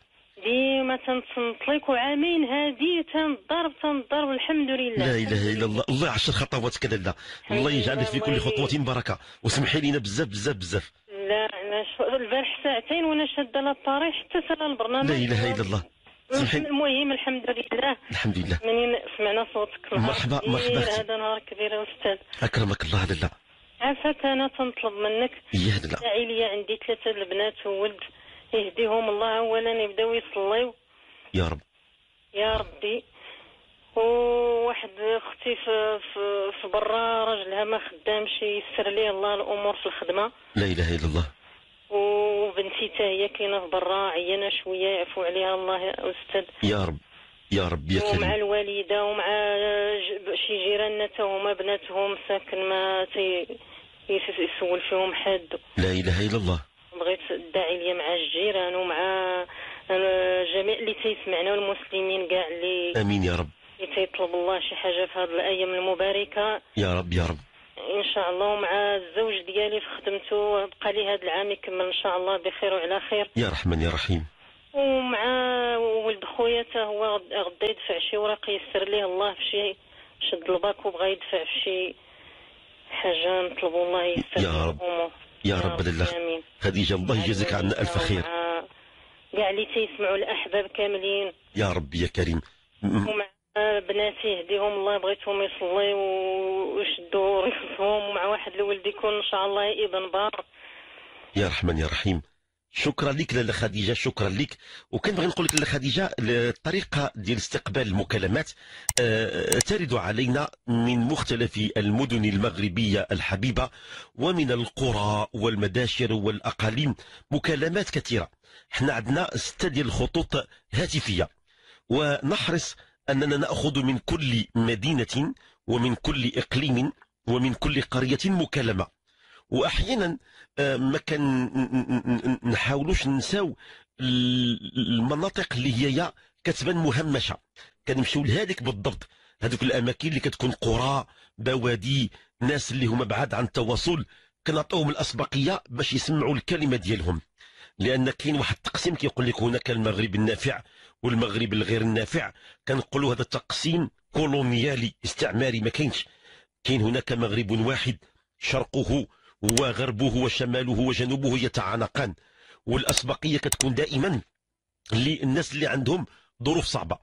ديما تنتصنت لك وعامين هادي تنضرب تنضرب الحمد لله. لا إله إلا الله. الله يعشر خطواتك لاله الله يجعل في كل خطوة بركه وسمحي لنا بزاف بزاف بزاف. لا أنا. البارح ساعتين وأنا شاده على الطريق حتى سال البرنامج. لا إله إلا الله. سمحي. المهم الحمد لله. الحمد لله. منين سمعنا صوتك. مرحبا- مرحبا أختي. هذا نهار كبير يا أستاذ. أكرمك الله لاله عافاك أنا تنطلب منك. يا لي عندي ثلاثة البنات وولد. يهديهم الله اولا يبداو يصليو يا رب. يا ربي. وواحد أختي في في, في برا راجلها ما خدامش يسر ليه الله الأمور في الخدمة. لا إله إلا الله. وبنتي حتى هي كاينة في برا عيانة شوية يعفو عليها الله يا أستاذ. يا رب. يا رب يا ومع كريم الوالدة ومع شي جيراننا تا هما بناتهم ساكن ما تي يس- يسول فيهم حد. لا إله إلا الله. بغيت الداعي ليا مع الجيران ومع جميع اللي تيسمعنا والمسلمين كاع اللي آمين يا رب. اللي تيطلب الله شي حاجة في هذه الأيام المباركة. يا رب يا رب. إن شاء الله. ومع الزوج ديالي في خدمته بقى لي هذا العام يكمل إن شاء الله بخير وعلى خير. يا رحمن يا رحيم. ومع ولد خويا تا هو غد- غدا يدفع شي وراق يسر ليه الله في شي شد الباك وبغى يدفع في شي حاجة نطلبوا الله يسر يا رب. الأمور. يا رب لله. آمين. خديجة الله يجازيك عنا ألف خير. كاع اللي تيسمعوا الأحباب كاملين. يا رب يا كريم. ومع بناتي يهديهم الله بغيتهم يصليو ويشدوا ريقهم ومع واحد الولد يكون إن شاء الله ابن بار. يا رحمن يا رحيم. شكرا لك لاله خديجة شكرا لك. وكنبغي نقول لك لاله خديجة الطريقة ديال استقبال المكالمات آه، ترد علينا من مختلف المدن المغربية الحبيبة ومن القرى والمداشر والأقاليم مكالمات كثيرة. إحنا عندنا ستة ديال الخطوط هاتفية. ونحرص أننا نأخذ من كل مدينة ومن كل إقليم ومن كل قرية مكالمة. وأحيانا آه، ما كان نحاولوش نساو ال- المناطق اللي هي كتبان مهمشة. كنمشيو لهذيك بالضبط. هذوك الأماكن اللي كتكون قرى بوادي ناس اللي هما بعاد عن التواصل كنعطيوهم الأسبقية باش يسمعوا الكلمة ديالهم. لأن كاين واحد التقسيم كيقول لك هناك المغرب النافع والمغرب الغير النافع. كنقولوا هذا تقسيم كولونيالي استعماري ما كاينش. كاين هناك مغرب واحد شرقه وغربه وشماله وجنوبه يتعانقان والأسبقية كتكون دائما للناس اللي عندهم ظروف صعبة.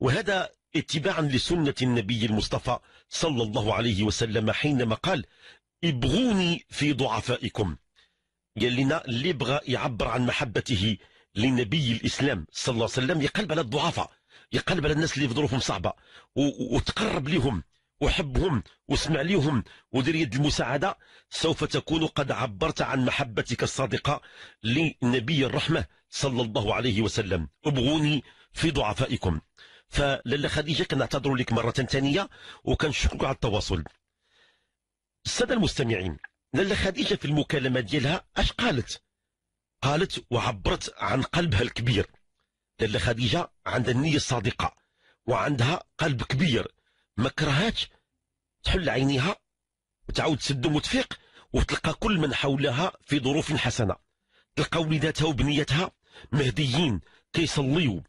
وهذا اتباعا لسنة النبي المصطفى صلى الله عليه وسلم حينما قال ابغوني في ضعفائكم. قال لنا اللي بغى يعبر عن محبته لنبي الإسلام صلى الله عليه وسلم يقلب على الضعفاء يقلب على الناس اللي في ظروفهم صعبة وتقرب لهم وحبهم واسمع لهم ودير يد المساعدة. سوف تكون قد عبرت عن محبتك الصادقة لنبي الرحمة صلى الله عليه وسلم. ابغوني في ضعفائكم. فلاله خديجة كنعتذر لك مرة ثانية وكنشكرك على التواصل. السادة المستمعين لاله خديجة في المكالمة ديالها أش قالت؟ قالت وعبرت عن قلبها الكبير. لاله خديجة عندها النية الصادقة وعندها قلب كبير. ما كرهاتش. تحل عينيها وتعاود تسدم وتفيق وتلقى كل من حولها في ظروف حسنة. تلقى وليداتها وبنيتها مهديين كيصليوا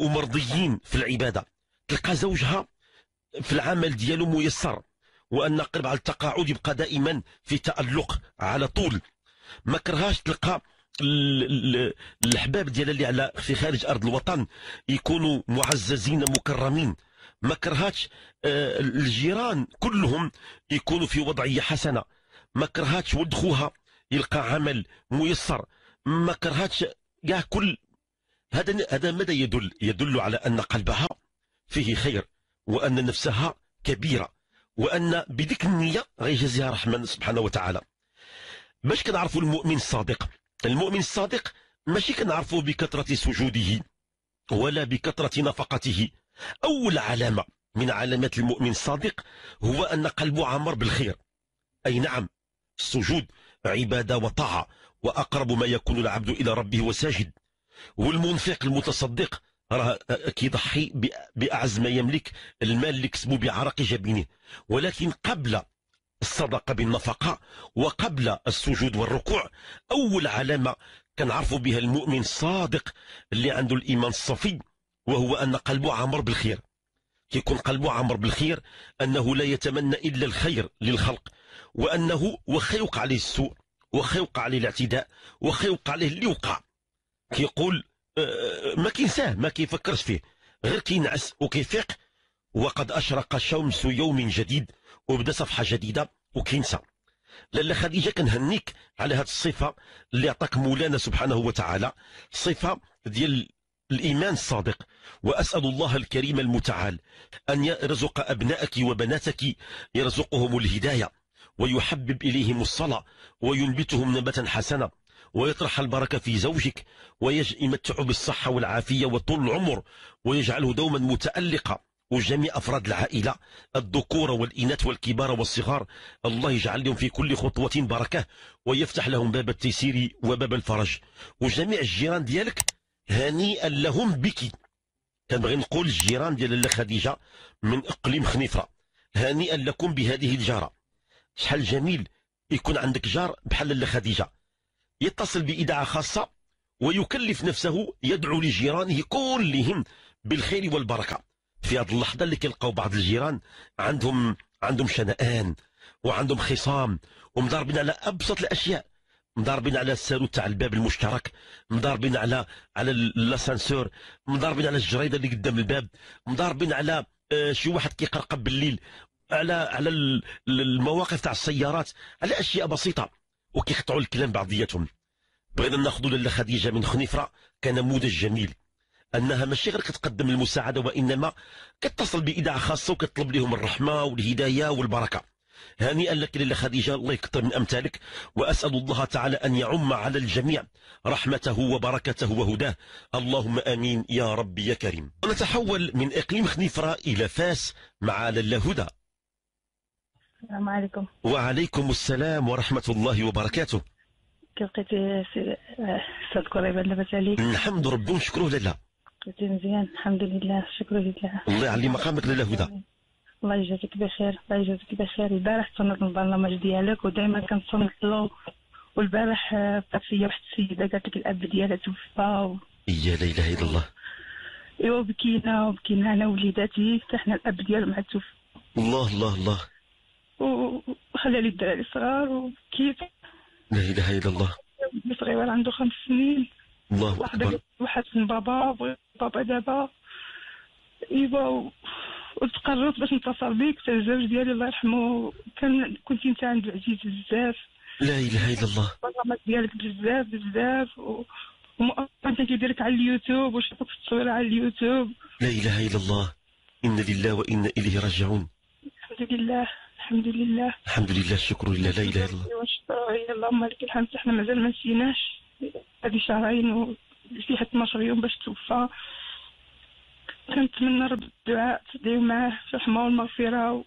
ومرضيين في العبادة. تلقى زوجها في العمل ديالو ميسر وأن قرب على التقاعد يبقى دائما في تألق على طول. ما كرهاش تلقى الحباب ديالها اللي على في خارج أرض الوطن يكونوا معززين مكرمين. ما كرهاتش آه، الجيران كلهم يكونوا في وضعية حسنة. ما كرهاتش ولد خوها يلقى عمل ميسر. ما كرهاتش كاع كل. هذا هذا ماذا يدل؟ يدل على أن قلبها فيه خير وأن نفسها كبيرة وأن بديك النية غيجازيها الرحمن سبحانه وتعالى. باش كنعرفوا المؤمن الصادق. المؤمن الصادق ماشي كنعرفوه بكثرة سجوده ولا بكثرة نفقته. أول علامة من علامات المؤمن الصادق هو أن قلبه عمر بالخير. أي نعم السجود عبادة وطاعة وأقرب ما يكون العبد إلى ربه وساجد والمنفق المتصدق راه كيضحي بأعز ما يملك المال اللي كسبه بعرق جبينه. ولكن قبل الصدقة بالنفقة وقبل السجود والركوع أول علامة كنعرفوا بها المؤمن الصادق اللي عنده الإيمان الصفي وهو أن قلبه عمر بالخير. كيكون قلبه عمر بالخير أنه لا يتمنى إلا الخير للخلق وأنه وخا يوقع عليه السوء وخا يوقع عليه الاعتداء وخا يوقع عليه اللي وقع كيقول آه، ما كينساه ما كيفكرش فيه. غير كينعس وكيفيق. وقد أشرق شمس يوم جديد وبدأ صفحة جديدة وكينسى. لاله خديجة كنهنيك على هذه الصفة اللي عطاك مولانا سبحانه وتعالى. صفة ديال الإيمان الصادق. وأسأل الله الكريم المتعال أن يرزق أبنائك وبناتك يرزقهم الهداية ويحبب إليهم الصلاة وينبتهم نبتا حسنا ويطرح البركة في زوجك ويمتع بالصحة والعافية وطول العمر ويجعله دوما متألقا. وجميع أفراد العائلة الذكور والإناث والكبار والصغار الله يجعل لهم في كل خطوة بركة ويفتح لهم باب التيسير وباب الفرج. وجميع الجيران ديالك هنيئا لهم بك. كنبغي نقول الجيران ديال لاله خديجة من إقليم خنيفرة. هنيئا لكم بهذه الجارة. شحال جميل يكون عندك جار بحال لاله خديجة. يتصل باذاعه خاصة ويكلف نفسه يدعو لجيرانه كلهم بالخير والبركة. في هذه اللحظة اللي كيلقاو بعض الجيران عندهم عندهم شنآن وعندهم خصام ومضاربين على أبسط الأشياء. مضاربين على الساروت تاع الباب المشترك مضاربين على على الاسانسور مضاربين على الجريدة اللي قدام الباب مضاربين على آه، شي واحد كيقرقب بالليل على على المواقف تاع السيارات على أشياء بسيطة وكيقطعوا الكلام بعضياتهم. بغينا ناخذوا لاله خديجة من خنيفرة كنموذج جميل أنها ماشي غير كتقدم المساعدة وإنما كتصل باذاعه خاصة وكتطلب لهم الرحمة والهداية والبركة. هنيئا لك لله خديجة الله يكثر من أمثالك وأسأل الله تعالى أن يعم على الجميع رحمته وبركته وهداه. اللهم آمين يا رب يا كريم. ونتحول من إقليم خنيفرة إلى فاس مع لله هدى السلام عليكم. وعليكم السلام ورحمة الله وبركاته. كيف لقيتي أستاذ قريبة لاباس عليك. الحمد ربي ونشكروه لله. لقيتي مزيان الحمد لله شكرا لله. الله يعلي مقامك لله هدى. الله يجازيك بخير الله يجازيك بخير. البارح تصنت البرنامج ديالك ودائما كنتصنت له والبارح بقات فيا واحد السيدة قالت لك الأب ديالها توفى يا لا إله إلا الله. ايوا بكينا وبكينا أنا ووليداتي. حتى حنا الأب ديالهم عاد توفى. الله الله الله. وخلى لي الدراري صغار وبكيت. لا إله إلا الله. صغير عنده خمس سنين. الله أكبر. من بابا بابا دابا. إيوا و- وتقررت باش نتصل بيك حتى الزوج ديالي الله يرحمه. كان كنت انت عند عزيز بزاف. لا إله إلا الله. البرنامج ديالك بزاف بزاف. و ومؤخرا كان كيديرك على اليوتيوب وشفتك في التصوير على اليوتيوب. لا إله إلا الله. إنا لله وإنا إليه راجعون. الحمد لله. الحمد لله. الحمد لله الشكر لله. لا إله إلا الله. الله اللهم لك الحمد. إحنا مازال ما نسيناش. هذه شهرين وفي حتى 12 يوم باش توفى. كنتمنى رب الدعاء تدعيو معاه في الرحمة والمغفرة و,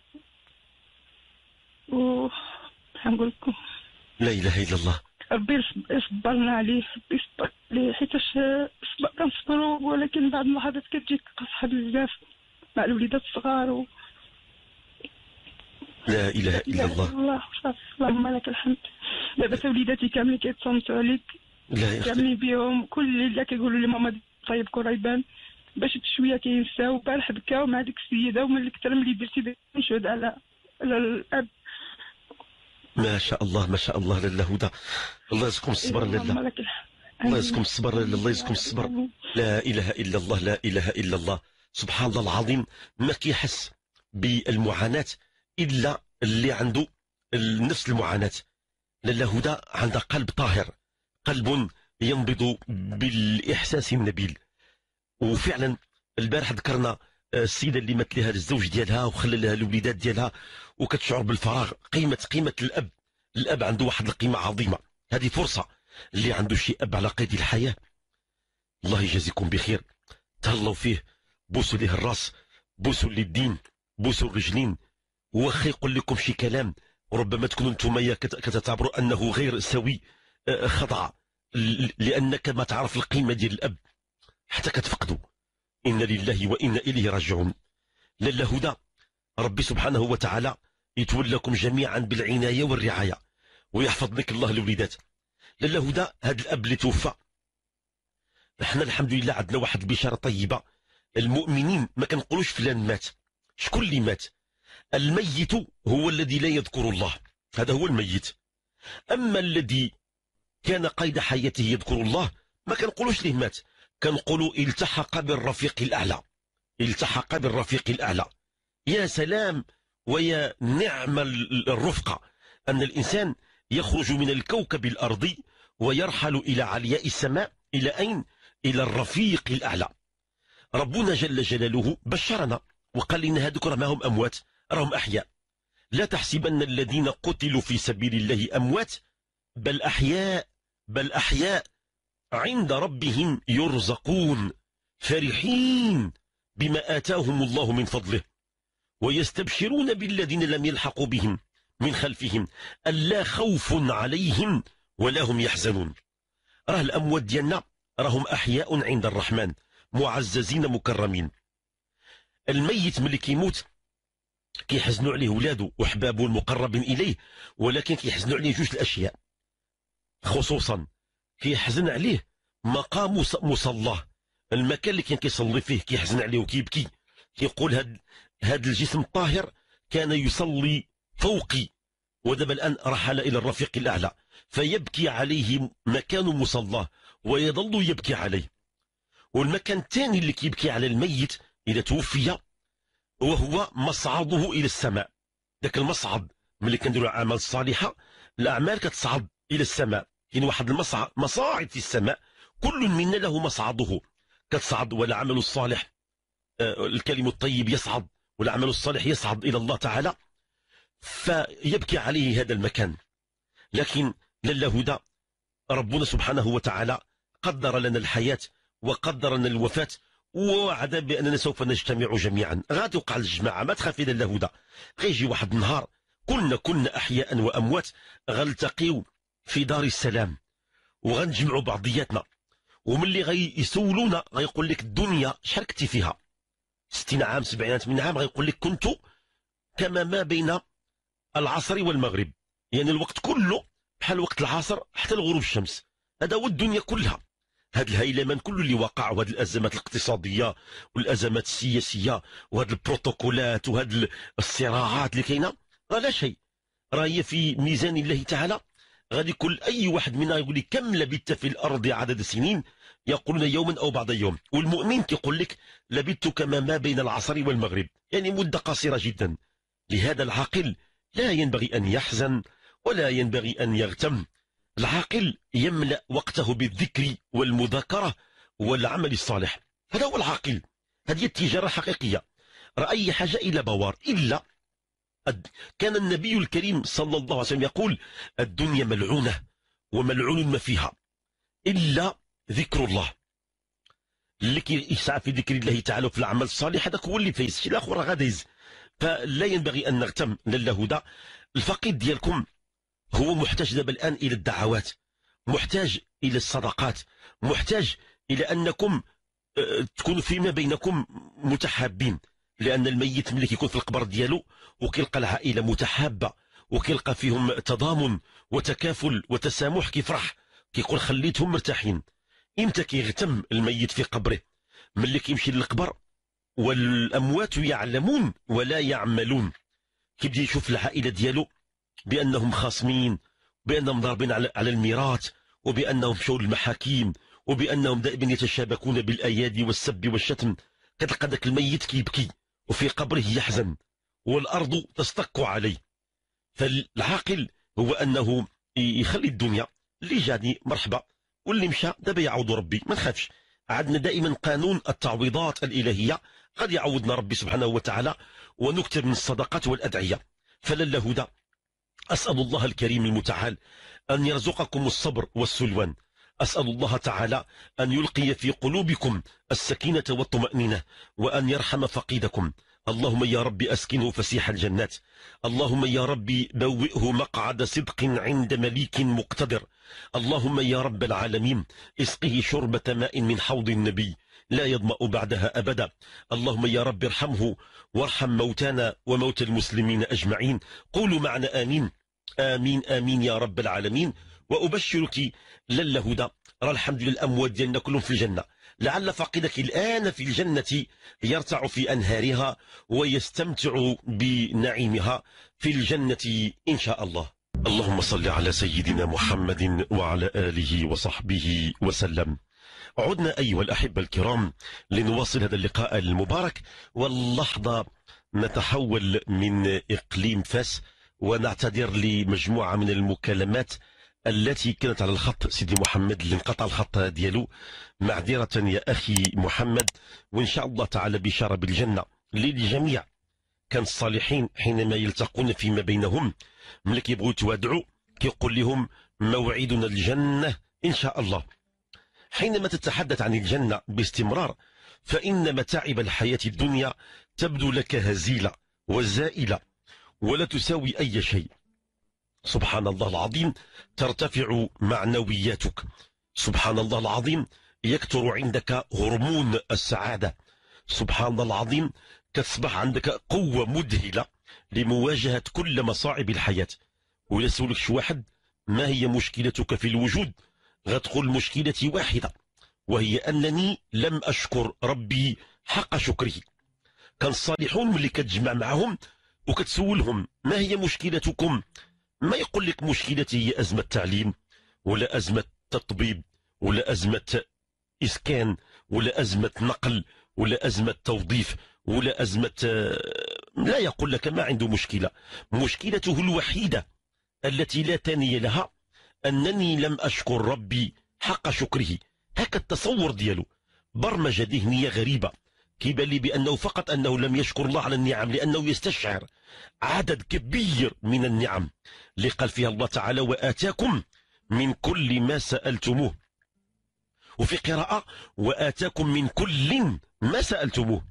و... نقول لكم. لا إله إلا الله. ربي يصب- يصبرنا عليه ربي يصبر عليه حيتاش صب- كنصبروا ولكن بعض اللحظات كتجيك قصحة بزاف. مع الوليدات الصغار و... لا إله إلا الله. الله. اللهم لك الحمد. دابا تا وليداتي كاملين كيتصنتوا عليك. لا يا كاملين بيهم. كل ليله كيقولوا لي ماما طيب كريبان باش بشوية كينساو البارح بكاو مع ديك السيدة ومن الكترم اللي درتي نشهد على على الأب. ما شاء الله ما شاء الله لاله هدى. الله يرزقكم الصبر الحمد. الله يرزقكم الصبر لاله الله يرزقكم الصبر. لا إله إلا الله لا إله إلا الله. سبحان الله العظيم. ما كيحس بالمعاناة إلا اللي عنده نفس المعاناة. لاله هدى عندها قلب طاهر. قلب ينبض بالإحساس النبيل. وفعلا البارح ذكرنا آه، السيدة اللي مات لها الزوج ديالها وخلى لها الوليدات ديالها وكتشعر بالفراغ. قيمه قيمة الأب. الأب عنده واحد القيمة عظيمة. هذه فرصة اللي عنده شي أب على قيد الحياة. الله يجازيكم بخير. تهلاو فيه. بوسوا ليه الرأس. بوسوا ليه الدين بوسوا الرجلين. واخا يقول لكم شي كلام. ربما تكونوا أنتم كتعتبروا أنه غير سوي آه، خضع لأنك ما تعرف القيمة ديال الأب. حتى كتفقدوا. إن لله وإنا إليه راجعون. لالا هدى. ربي سبحانه وتعالى يتولاكم جميعا بالعناية والرعاية ويحفظ لك الله الوليدات لالا هدى. هذا الأب اللي توفى. إحنا الحمد لله عندنا واحد البشارة طيبة. المؤمنين ما كنقولوش فلان مات. شكون اللي مات؟ الميت هو الذي لا يذكر الله. هذا هو الميت. أما الذي كان قيد حياته يذكر الله ما كنقولوش ليه مات. كنقولوا التحق بالرفيق الأعلى. التحق بالرفيق الأعلى. يا سلام ويا نعم ال- الرفقة. أن الإنسان يخرج من الكوكب الأرضي ويرحل إلى علياء السماء إلى أين؟ إلى الرفيق الأعلى. ربنا جل جلاله بشرنا وقال لنا هذوك راه ماهم أموات راهم أحياء. لا تحسبن الذين قتلوا في سبيل الله أموات بل أحياء بل أحياء. عند ربهم يرزقون فرحين بما آتاهم الله من فضله ويستبشرون بالذين لم يلحقوا بهم من خلفهم ألا خوف عليهم ولا هم يحزنون. راه الأموات ديالنا راهم أحياء عند الرحمن معززين مكرمين. الميت ملي كيموت كيحزنوا عليه ولاده وحبابه المقربين إليه ولكن كيحزنوا عليه جوج الأشياء خصوصا كيحزن عليه. مقام مص- مصلاه المكان اللي كان كيصلي فيه كيحزن عليه وكيبكي. كيقول هاد هاد الجسم الطاهر كان يصلي فوقي. ودابا الآن رحل إلى الرفيق الأعلى. فيبكي عليه مكان مصلاه ويظل يبكي عليه. والمكان الثاني اللي كيبكي على الميت إذا توفي وهو مصعده إلى السماء. ذاك المصعد ملي كنديروا أعمال صالحة الأعمال كتصعد إلى السماء. كاين واحد المصعد مصاعد في السماء كل منا له مصعده. كتصعد والعمل الصالح. آه، الكلم الطيب يصعد والعمل الصالح يصعد إلى الله تعالى. فيبكي عليه هذا المكان. لكن لله هدى. ربنا سبحانه وتعالى قدر لنا الحياة وقدر لنا الوفاة ووعد بأننا سوف نجتمع جميعا. غاتوقع الجماعة ما تخافي لله هدى. غيجي واحد النهار كنا كنا أحياء وأموات غنلتقيو في دار السلام. وغنجمعوا بعضياتنا. وملي غيسولونا غيقول لك الدنيا شحال كنتي فيها. 60 عام 70 80 عام غيقول لك كنت كما ما بين العصر والمغرب. يعني الوقت كله بحال وقت العصر حتى الغروب الشمس. هذا هو الدنيا كلها. هذا الهيلمان كله اللي وقع وهذه الأزمات الاقتصادية والأزمات السياسية وهذه البروتوكولات وهذه الصراعات اللي كاينة. راه لا شيء. راه هي في ميزان الله تعالى. غادي كل أي واحد منا يقول لك كم لبثت في الأرض عدد السنين؟ يقولون يوما أو بعض يوم. والمؤمن كيقول لك لبثت كما ما بين العصر والمغرب. يعني مدة قصيرة جدا. لهذا العاقل لا ينبغي أن يحزن ولا ينبغي أن يغتم. العاقل يملأ وقته بالذكر والمذاكرة والعمل الصالح. هذا هو العاقل. هذه التجارة الحقيقيه رأي حاجة إلى بوار. إلا كان النبي الكريم صلى الله عليه وسلم يقول الدنيا ملعونة وملعون ما فيها إلا ذكر الله. اللي يسعى في ذكر الله تعالى في الأعمال الصالحة هذاك هو اللي فايز الآخر غادي يز فلا ينبغي أن نغتم للهدى الفقيد ديالكم هو محتاج دابا الآن إلى الدعوات محتاج إلى الصدقات محتاج إلى أنكم آه، تكونوا فيما بينكم متحابين. لأن الميت ملي كيكون في القبر ديالو وكيلقى العائلة متحابة وكيلقى فيهم تضامن وتكافل وتسامح كيفرح كيقول خليتهم مرتاحين. إمتى كيغتم الميت في قبره؟ ملي كيمشي للقبر؟ والأموات يعلمون ولا يعملون. كيبدأ يشوف العائلة ديالو بأنهم خاصمين بأنهم ضاربين على الميراث وبأنهم مشوا للمحاكيم وبأنهم دائما يتشابكون بالأيادي والسب والشتم. كتلقى ذاك الميت كيبكي. وفي قبره يحزن والأرض تصطك عليه. فالعاقل هو أنه يخلي الدنيا اللي جاني مرحبا واللي مشى دابا يعوض ربي ما نخافش. عندنا دائما قانون التعويضات الإلهية قد يعوضنا ربي سبحانه وتعالى ونكتب من الصدقات والأدعية. فلله هدى. أسأل الله الكريم المتعال أن يرزقكم الصبر والسلوان. أسأل الله تعالى أن يلقي في قلوبكم السكينة والطمأنينة وأن يرحم فقيدكم. اللهم يا رب أسكنه فسيح الجنات. اللهم يا رب بوئه مقعد صدق عند مليك مقتدر. اللهم يا رب العالمين اسقه شربة ماء من حوض النبي لا يظمأ بعدها أبدا. اللهم يا رب ارحمه وارحم موتانا وموتى المسلمين أجمعين. قولوا معنا آمين. آمين آمين يا رب العالمين. وأبشرك لله هدى. راه الحمد لله الأموات ديالنا كلهم في الجنة. لعل فقدك الآن في الجنة يرتع في أنهارها ويستمتع بنعيمها في الجنة إن شاء الله. اللهم صل على سيدنا محمد وعلى آله وصحبه وسلم. عدنا أيها الأحبة الكرام لنواصل هذا اللقاء المبارك واللحظة نتحول من إقليم فاس ونعتذر لمجموعة من المكالمات التي كانت على الخط سيدي محمد اللي انقطع الخط ديالو. معذرة يا أخي محمد وإن شاء الله تعالى بشارة بالجنة للجميع. كان الصالحين حينما يلتقون فيما بينهم ملي كيبغوا يتوادعوا كيقول لهم موعدنا الجنة إن شاء الله. حينما تتحدث عن الجنة باستمرار فإن متاعب الحياة الدنيا تبدو لك هزيلة وزائلة ولا تساوي أي شيء. سبحان الله العظيم ترتفع معنوياتك. سبحان الله العظيم يكثر عندك هرمون السعادة. سبحان الله العظيم كتصبح عندك قوة مذهلة لمواجهة كل مصاعب الحياة. ويسألك واحد ما هي مشكلتك في الوجود؟ غتقول مشكلتي واحدة وهي أنني لم أشكر ربي حق شكره. كان الصالحون ملي كتجمع معهم وكتسولهم ما هي مشكلتكم؟ ما يقول لك مشكلتي هي أزمة تعليم ولا أزمة تطبيب ولا أزمة إسكان ولا أزمة نقل ولا أزمة توظيف ولا أزمة لا يقول لك ما عنده مشكلة. مشكلته الوحيدة التي لا تاني لها أنني لم أشكر ربي حق شكره. هكا التصور ديالو. برمجة ذهنية غريبة. كيبان لي بأنه فقط أنه لم يشكر الله على النعم لأنه يستشعر عدد كبير من النعم. اللي قال فيها الله تعالى وآتاكم من كل ما سألتموه. وفي قراءة وآتاكم من كل ما سألتموه.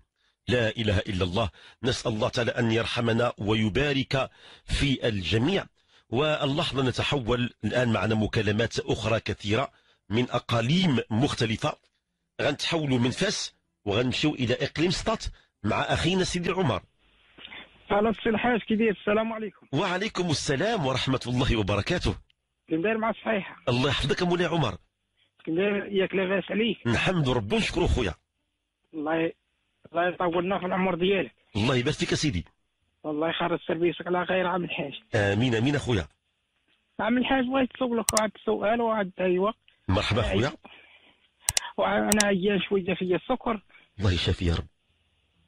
لا إله إلا الله. نسأل الله تعالى أن يرحمنا ويبارك في الجميع. واللحظة نتحول الآن معنا مكالمات أخرى كثيرة من أقاليم مختلفة. غنتحولوا من فاس وغنمشيو إلى إقليم سطات مع أخينا سيدي عمر. على السي الحاج كي داير السلام عليكم. وعليكم السلام ورحمة الله وبركاته. كي داير مع الصحيحه الله يحفظك مولاي عمر؟ كي داير ياك لاباس عليك نحمد ربي ونشكرو خويا الله الله يطول لنا في العمر ديالك. الله يبارك فيك سيدي. والله يخرج سيرفيسك على خير عم الحاج. آمين آمين أخويا. عم الحاج بغيت نسولك واحد السؤال وواحد أيوه. مرحبا أخويا. وأنا عيان شوية فيا السكر. الله يشافي يا رب.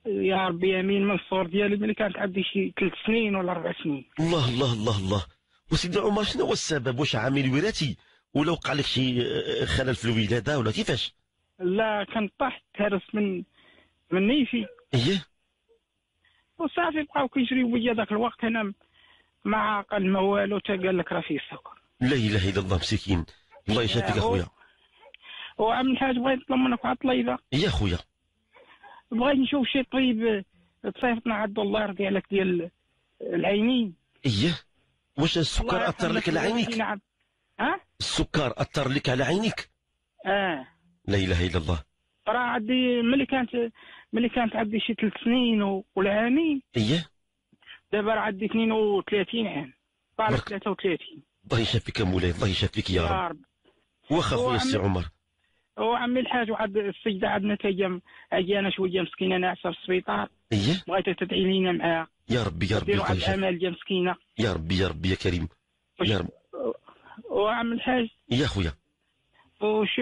يا ربي امين من الصور ديالي ملي كانت عندي شي ثلاث سنين ولا أربع سنين. الله الله الله الله. وسيدي عمر شنو هو السبب؟ واش عامل وراثي؟ ولا وقع لك شي آه، خلل في الولادة ولا كيفاش؟ لا كنت طحت هرس من من نيفي. إيه. وصافي بقاو كيجريو بيا ذاك الوقت. أنا ما عاقل ما والو تا قال لك راه فيه السكر. لا إله إلا الله مسكين الله يشافيك يا أخويا. وعم الحاج بغيت نطلب منك واحد الطليبه يا أخويا. بغيت نشوف شي طبيب تصيفطنا عند الله يرضي عليك ديال العينين. إيه. واش السكر أثر لك على عينيك نعم ها؟ السكر أثر لك على عينيك؟ آه. لا إله إلا الله. راه عندي ملي كانت ملي كانت عندي شي ثلاث سنين والعامين إيه. دابا راه عندي 32 عام. طالع برك. 33 الله يشافيك يا مولاي الله يشافيك يا رب يا رب. واخا خويا السي عمر وعمي الحاج واحد السيده عندنا تا هي عيانه شوية مسكينة ناعسه في السبيطار. إيه؟ بغيتها تدعي لينا معاها يا ربي يا ربي واحد يشافيك العمل ديال مسكينة. يا ربي يا ربي يا كريم. يا رب. وعم الحاج. يا خويا وش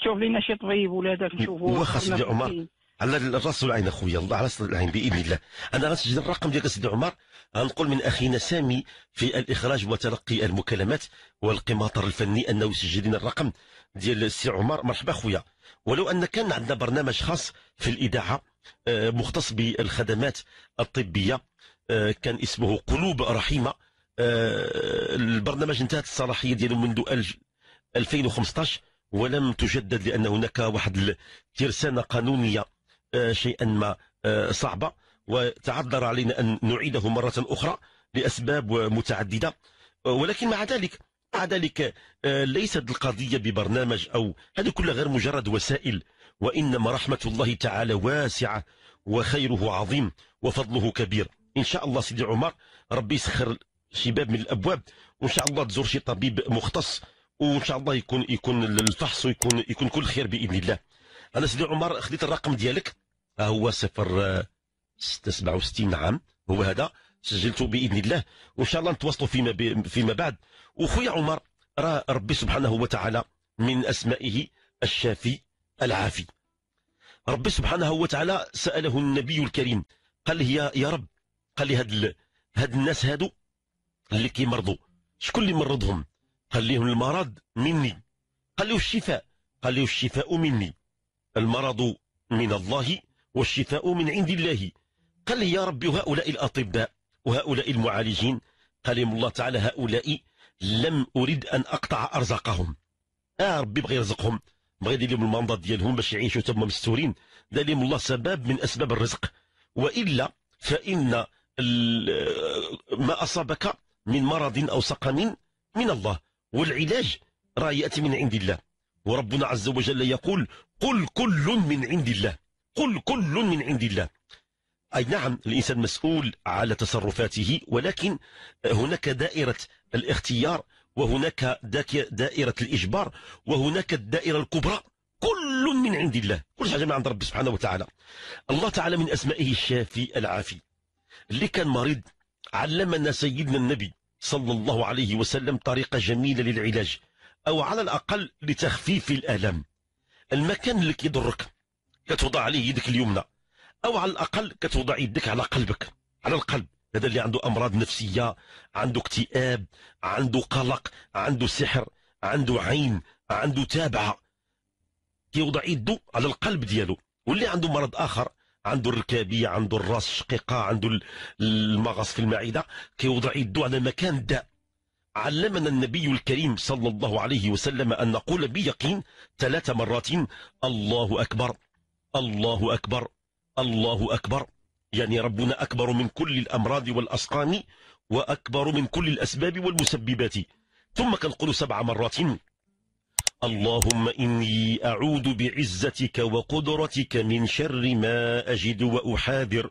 تشوف لينا شي طبيب ولا داك نشوفوا واخا سيدي عمر. على الراس والعين أخويا الله على الراس والعين بإذن الله. أنا غنسجل الرقم ديالك سيدي عمر. غنقول من أخينا سامي في الإخراج وتلقي المكالمات والقماطر الفني أنه يسجل لنا الرقم ديال السي عمر. مرحبا خويا ولو أن كان عندنا برنامج خاص في الإذاعة آه، مختص بالخدمات الطبية آه، كان اسمه قلوب رحيمة. آه، البرنامج انتهت الصلاحية ديالو منذ الج- 2015 ولم تجدد لأن هناك واحد الترسانة قانونية شيئا ما آه، صعبة. وتعذر علينا أن نعيده مرة أخرى لأسباب متعددة. آه، ولكن مع ذلك مع ذلك آه، ليست القضية ببرنامج أو هذه كلها غير مجرد وسائل وإنما رحمة الله تعالى واسعة وخيره عظيم وفضله كبير. إن شاء الله سيدي عمر ربي يسخر شي باب من الأبواب وإن شاء الله تزور شي طبيب مختص وإن شاء الله يكون يكون الفحص ويكون يكون كل خير بإذن الله. أنا سيدي عمر خديت الرقم ديالك. هو صفر آه، ستة سبعة وستين عام. هو هذا سجلته بإذن الله. وإن شاء الله نتواصلوا فيما. فيما بعد. وخويا عمر راه ربي سبحانه وتعالى من أسمائه الشافي العافي. ربي سبحانه وتعالى سأله النبي الكريم قال له يا, رب قال لي هاد. هاد الناس هادو اللي كيمرضوا شكون اللي مرضهم؟ قال لهم المرض مني. قال له الشفاء. قال له الشفاء مني. المرض من الله والشفاء من عند الله. قال لي يا ربي وهؤلاء الأطباء وهؤلاء المعالجين. قال لهم الله تعالى هؤلاء لم أريد أن أقطع أرزاقهم. آه ربي بغى يرزقهم. بغى يدير لهم المنضد ديالهم باش يعيشوا تما مستورين. دار لهم الله سبب من أسباب الرزق. وإلا فإن ما أصابك من مرض أو سقم من الله والعلاج راه يأتي من عند الله. وربنا عز وجل يقول قل كل من عند الله. قل كل من عند الله. أي نعم الإنسان مسؤول على تصرفاته ولكن هناك دائرة الاختيار وهناك دائرة الإجبار وهناك الدائرة الكبرى. كل من عند الله. كل حاجة من عند ربي سبحانه وتعالى. الله تعالى من أسمائه الشافي العافي. اللي كان مريض علمنا سيدنا النبي صلى الله عليه وسلم طريقة جميلة للعلاج أو على الأقل لتخفيف الآلام. المكان اللي كيضرك. كتوضع عليه يدك اليمنى. أو على الأقل كتوضع يدك على قلبك على القلب. هذا اللي عنده أمراض نفسية عنده اكتئاب عنده قلق عنده سحر عنده عين عنده تابعة. كيوضع يده على القلب ديالو. واللي عنده مرض آخر عنده الركابيه عنده الراس الشقيقة عنده ال- المغص في المعدة كيوضع يده على مكان الداء علمنا النبي الكريم صلى الله عليه وسلم أن نقول بيقين ثلاث مرات الله أكبر. الله أكبر الله أكبر. يعني ربنا أكبر من كل الأمراض والأسقام وأكبر من كل الأسباب والمسببات. ثم كنقول سبع مرات. اللهم إني أعوذ بعزتك وقدرتك من شر ما أجد وأحاذر.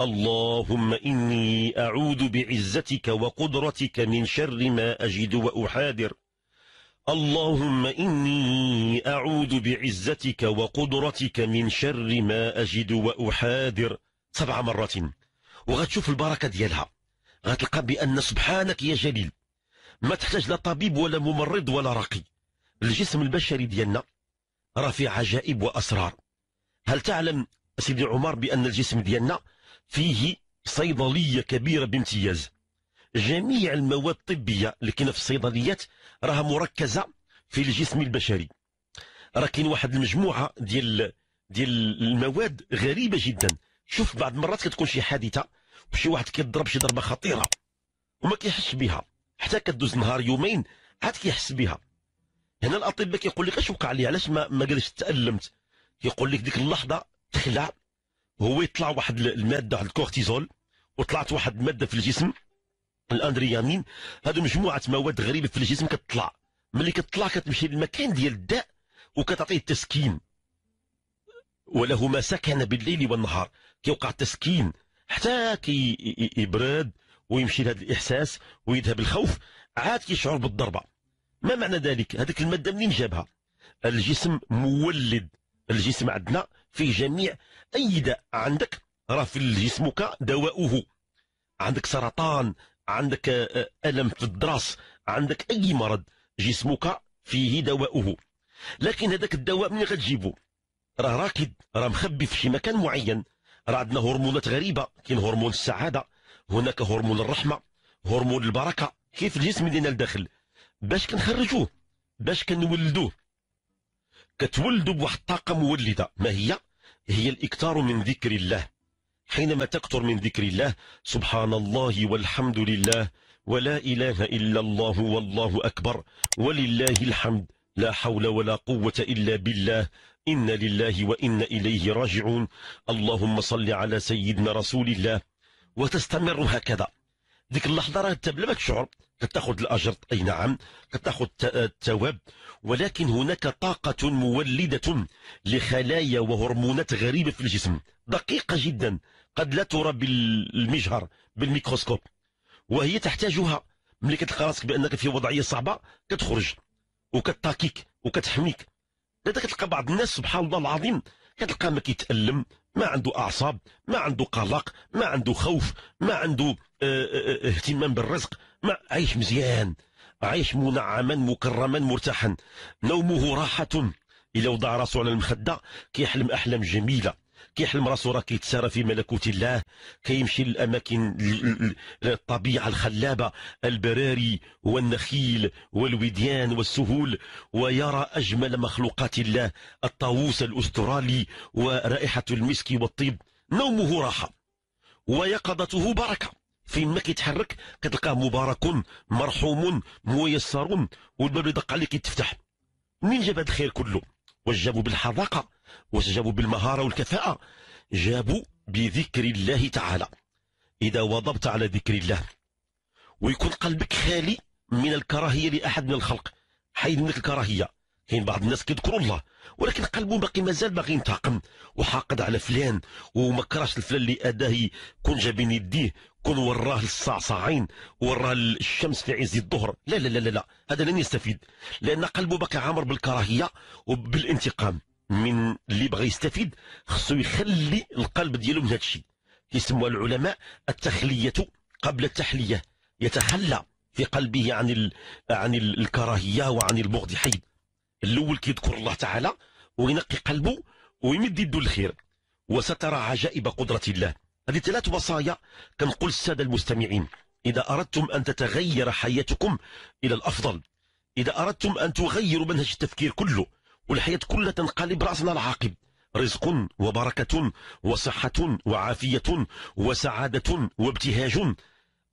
اللهم إني أعوذ بعزتك وقدرتك من شر ما أجد وأحاذر. اللهم إني أعوذ بعزتك وقدرتك من شر ما أجد وأحاذر. سبع مرات. وغتشوف البركة ديالها. غتلقى بأن سبحانك يا جليل. ما تحتاج لا طبيب ولا ممرض ولا راقي الجسم البشري ديالنا راه فيه عجائب وأسرار. هل تعلم سيدي عمر بأن الجسم ديالنا فيه صيدلية كبيرة بامتياز؟ جميع المواد الطبية اللي كاينة في الصيدليات راها مركزة في الجسم البشري. راه كاين واحد المجموعة ديال ديال المواد غريبة جدا. شوف بعض المرات كتكون شي حادثة وشي واحد كيضرب شي ضربة خطيرة وما كيحسش بها. حتى كدوز نهار يومين عاد كيحس بها. هنا الأطباء كيقول لك أش وقع لي؟ علاش ما ما قالش تألمت؟ كيقول لك ديك اللحظة تخلع هو يطلع واحد المادة واحد الكورتيزول وطلعت واحد الماده في الجسم. الاندريامين هادو مجموعة مواد غريبة في الجسم كتطلع. ملي كتطلع كتمشي للمكان ديال الداء وكتعطيه التسكين. وله ما سكن بالليل والنهار. كيوقع التسكين حتى كي يبرد ويمشي لهذا الإحساس ويذهب الخوف عاد كيشعر بالضربة. ما معنى ذلك؟ هذيك المادة منين جابها؟ الجسم مولد. الجسم عندنا فيه جميع أي داء عندك. راه في جسمك دواؤه عندك سرطان عندك آه، ألم في الضراس عندك أي مرض جسمك فيه دواؤه. لكن هذاك الدواء منين غتجيبه راه راكد راه مخبي في شي مكان معين. راه عندنا هرمونات غريبة كاين هرمون السعادة هناك هرمون الرحمة هرمون البركة. كيف الجسم ديالنا لداخل باش كنخرجوه باش كنولدوه. كتولدوا بواحد الطاقة مولدة. ما هي؟ هي الإكثار من ذكر الله. حينما تكثر من ذكر الله سبحان الله والحمد لله ولا إله إلا الله والله أكبر ولله الحمد لا حول ولا قوة إلا بالله إن لله وإن إليه راجعون. اللهم صل على سيدنا رسول الله. وتستمر هكذا. ديك اللحظة راه انت ما تشعر كتاخذ الأجر أي نعم كتاخذ الثواب ولكن هناك طاقة مولدة لخلايا وهرمونات غريبة في الجسم دقيقة جدا. قد لا ترى بالمجهر بالميكروسكوب. وهي تحتاجها. ملي كتلقى راسك بأنك في وضعية صعبة كتخرج. وكتاكيك وكتحميك. لذا كتلقى بعض الناس سبحان الله العظيم كتلقى ما كيتألم ما عنده أعصاب ما عنده قلق ما عنده خوف ما عنده آه آه اهتمام بالرزق ما عايش مزيان. عايش منعما مكرما مرتاحا. نومه راحة. إلا وضع راسه على المخدة كيحلم أحلام جميلة. كيحلم راسو راه كيتسارى في ملكوت الله. كيمشي للأماكن الطبيعة الخلابة البراري والنخيل والوديان والسهول ويرى أجمل مخلوقات الله الطاووس الأسترالي ورائحة المسك والطيب. نومه راحة ويقظته بركة. فين ما كيتحرك كتلقاه مبارك مرحوم ميسر والباب يدق عليك يتفتح منين جاب هذا الخير كله؟ واش جابوا بالحذاقة. واش جابوا بالمهارة والكفاءة. جابوا بذكر الله تعالى. إذا وضبت على ذكر الله. ويكون قلبك خالي من الكراهية لأحد من الخلق. حيد منك الكراهيه كاين بعض الناس كيذكروا الله. ولكن قلبه باقي مازال باغي ينتقم. وحاقد على فلان. وما كراش الفلان اللي اداه كون جا بين يديه. كون وراه الصعصعين وراه الشمس في عز الظهر. لا لا لا لا هذا لن يستفيد. لأن قلبه باقي عامر بالكراهية وبالانتقام. من اللي بغى يستفيد خصو يخلي القلب ديالو من هذا الشيء يسموها العلماء التخلية قبل التحلية. يتخلى في قلبه عن ال... عن الكراهية وعن البغض. حيد الأول كيذكر الله تعالى وينقي قلبه ويمد يده الخير وسترى عجائب قدرة الله. هذه ثلاث وصايا كنقول السادة المستمعين. إذا أردتم أن تتغير حياتكم إلى الأفضل إذا أردتم أن تغيروا منهج التفكير كله والحياة كلها تنقلب رأسنا العاقب. رزق وبركة وصحة وعافية وسعادة وابتهاج.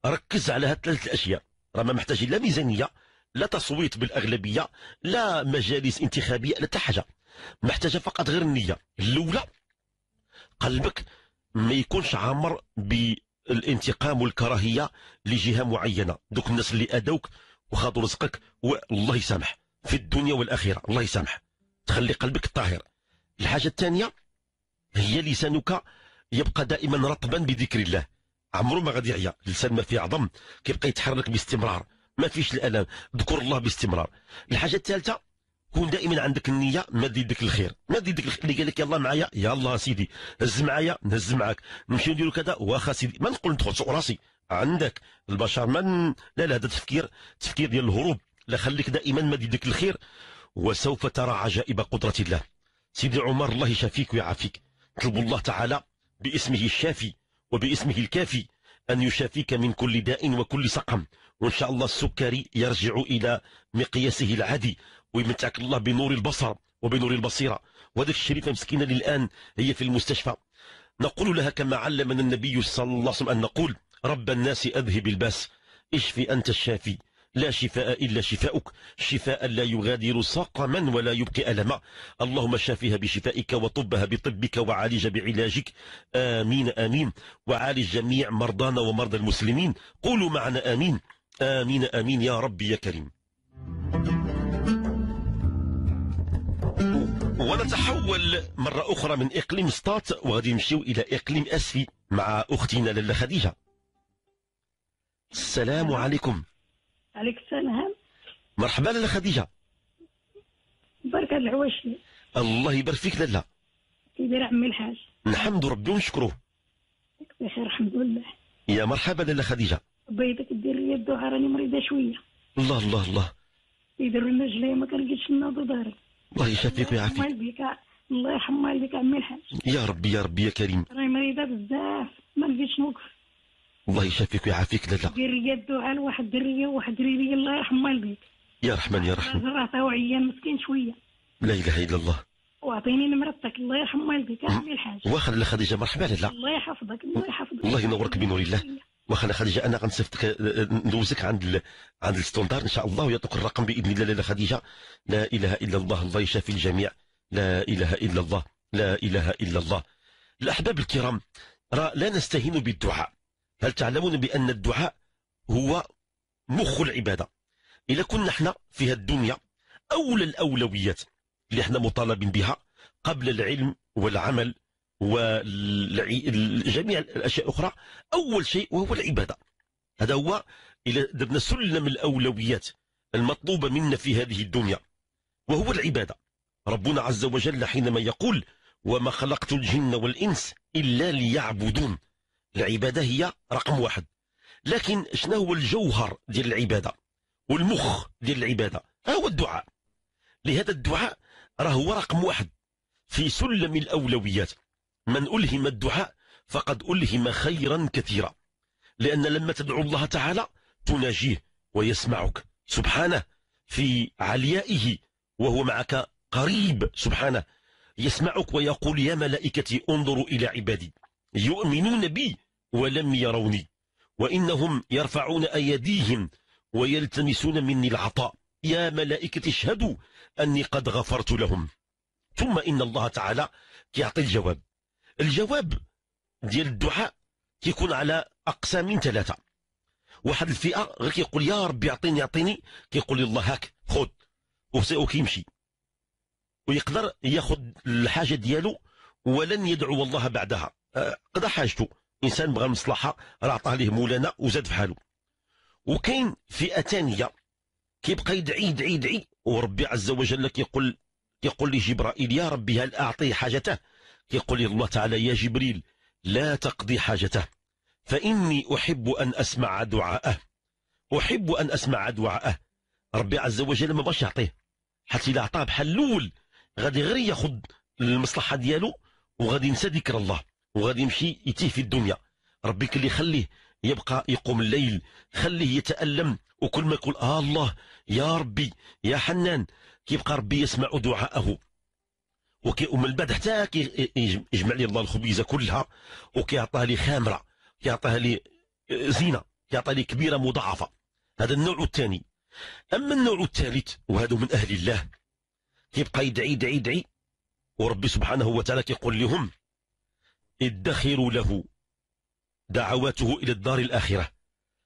ركز على هذه الثلاث الأشياء. راه ما محتاج لا ميزانية لا تصويت بالأغلبية لا مجالس انتخابية لا حاجة. محتاجة فقط غير النية. الأولى قلبك ما يكونش عامر بالانتقام والكراهية لجهة معينة. دوك الناس اللي أدوك وخاضوا رزقك والله يسامح. في الدنيا والآخرة الله يسامح. تخلي قلبك طاهر. الحاجة الثانية هي لسانك يبقى دائما رطبا بذكر الله. عمره ما غادي يعيا. اللسان ما فيه عظم كيبقى يتحرك باستمرار. ما فيش الألم. ذكر الله باستمرار. الحاجة الثالثة كون دائما عندك النية مد يدك الخير. مد يدك الخير. اللي قال لك يلا معايا يلا سيدي هز معايا نهز معاك. نمشي نديرو كذا واخا سيدي. ما نقول ندخل سوق راسي. عندك البشر من لا لا هذا تفكير تفكير ديال الهروب. لا خليك دائما مد يدك الخير. وسوف ترى عجائب قدرة الله. سيدي عمر الله يشافيك ويعافيك. طلب الله تعالى باسمه الشافي وباسمه الكافي أن يشافيك من كل داء وكل سقم. وإن شاء الله السكري يرجع إلى مقياسه العادي ويمتعك الله بنور البصر وبنور البصيرة. وهذه الشريفة مسكينة للآن هي في المستشفى. نقول لها كما علمنا النبي صلى الله عليه وسلم أن نقول رب الناس أذهب الباس اشفي أنت الشافي لا شفاء إلا شفاؤك. شفاء لا يغادر سقما ولا يبقي ألما. اللهم شافها بشفائك وطبها بطبك وعالج بعلاجك. آمين آمين. وعالج جميع مرضانا ومرضى المسلمين. قولوا معنا آمين. آمين آمين. يا ربي يا كريم. ونتحول مرة أخرى من إقليم سطات وغادي نمشيو إلى إقليم أسفي مع أختنا لاله خديجة. السلام عليكم. عليك السلام مرحبا لاله خديجة. بركة العواشي الله يبارك فيك لاله كيدير عمي الحاج نحمد ربي ونشكره بخير الحمد لله. يا مرحبا لاله خديجة. بيدك دير لي الدعاء راني مريضة شوية. الله الله الله. يدير لنا رجلي ما كنلقيتش ناض داري الله يشافيك ويعافيك. الله يحمل بك الله يحمل بك عمي الحاج يا ربي يا ربي يا كريم. راني مريضة بزاف ما لقيتش نوقف الله يشافيك ويعافيك لاله دير لي الدعاء لواحد الدرية وواحد درية الله يحمل بك يا رحمن يا رحيم راه تو عيان مسكين شوية. لا إله إلا الله. وأعطيني نمرتك الله يحمل بك عمي الحاج. واخا لاله خديجة مرحبا لاله الله يحفظك الله يحفظك. الله ينورك بنور الله. واخا لاله خديجة أنا غنصيفطك آه، ندوزك عند ال... عند ال standard إن شاء الله ويعطوك الرقم بإذن الله لاله خديجة. لا إله إلا الله الله يشافي الجميع. لا إله إلا الله لا إله إلا الله. الأحباب الكرام راه لا نستهين بالدعاء. هل تعلمون بأن الدعاء هو مخ العبادة؟ إذا كنا إحنا في هذه الدنيا أولى الأولويات اللي إحنا مطالبين بها قبل العلم والعمل وجميع الأشياء الأخرى أول شيء وهو العبادة. هذا هو إذا درنا سلم الأولويات المطلوبة منا في هذه الدنيا وهو العبادة. ربنا عز وجل حينما يقول وما خلقت الجن والإنس إلا ليعبدون العبادة هي رقم واحد. لكن شنو هو الجوهر ديال العبادة؟ والمخ ديال العبادة؟ ها هو الدعاء. لهذا الدعاء راه هو رقم واحد في سلم الأولويات. من ألهم الدعاء فقد ألهم خيرا كثيرا. لأن لما تدعو الله تعالى تناجيه ويسمعك. سبحانه في عليائه وهو معك قريب. سبحانه يسمعك ويقول يا ملائكتي انظروا إلى عبادي. يؤمنون بي ولم يروني وإنهم يرفعون أيديهم ويلتمسون مني العطاء. يا ملائكة اشهدوا أني قد غفرت لهم. ثم إن الله تعالى كيعطي الجواب. الجواب ديال الدعاء كيكون على أقسام ثلاثة. واحد الفئة غير كيقول يا ربي اعطيني اعطيني كيقول الله هاك خذ وكيمشي. ويقدر ياخذ الحاجة ديالو ولن يدعو الله بعدها. قضى حاجته. إنسان بغى المصلحة راه عطاه ليه مولانا وزاد في حاله. وكاين فئة ثانية كيبقى يدعي يدعي يدعي وربي عز وجل كيقول كيقول لي جبرائيل يا ربي هل اعطيه حاجته؟ كيقول الله تعالى يا جبريل لا تقضي حاجته فإني أحب أن أسمع دعاءه. أحب أن أسمع دعاءه. ربي عز وجل ما باش يعطيه حتى إلا عطاه بحال الأول غادي غير ياخذ المصلحة ديالو وغادي ينسى ذكر الله. وغادي يمشي يتيه في الدنيا. ربي اللي يخليه يبقى يقوم الليل خليه يتألم وكل ما يقول آه الله يا ربي يا حنان كيبقى ربي يسمع دعاءه. ومن بعد حتى يجمع لي الله الخبيزة كلها وكيعطيها لي خامرة كيعطيها لي زينة كيعطيها لي كبيرة مضاعفة. هذا النوع الثاني. أما النوع الثالث وهذا من أهل الله كيبقى يدعي يدعي يدعي وربي سبحانه وتعالى كيقول لهم ادخروا له. دعواته إلى الدار الآخرة.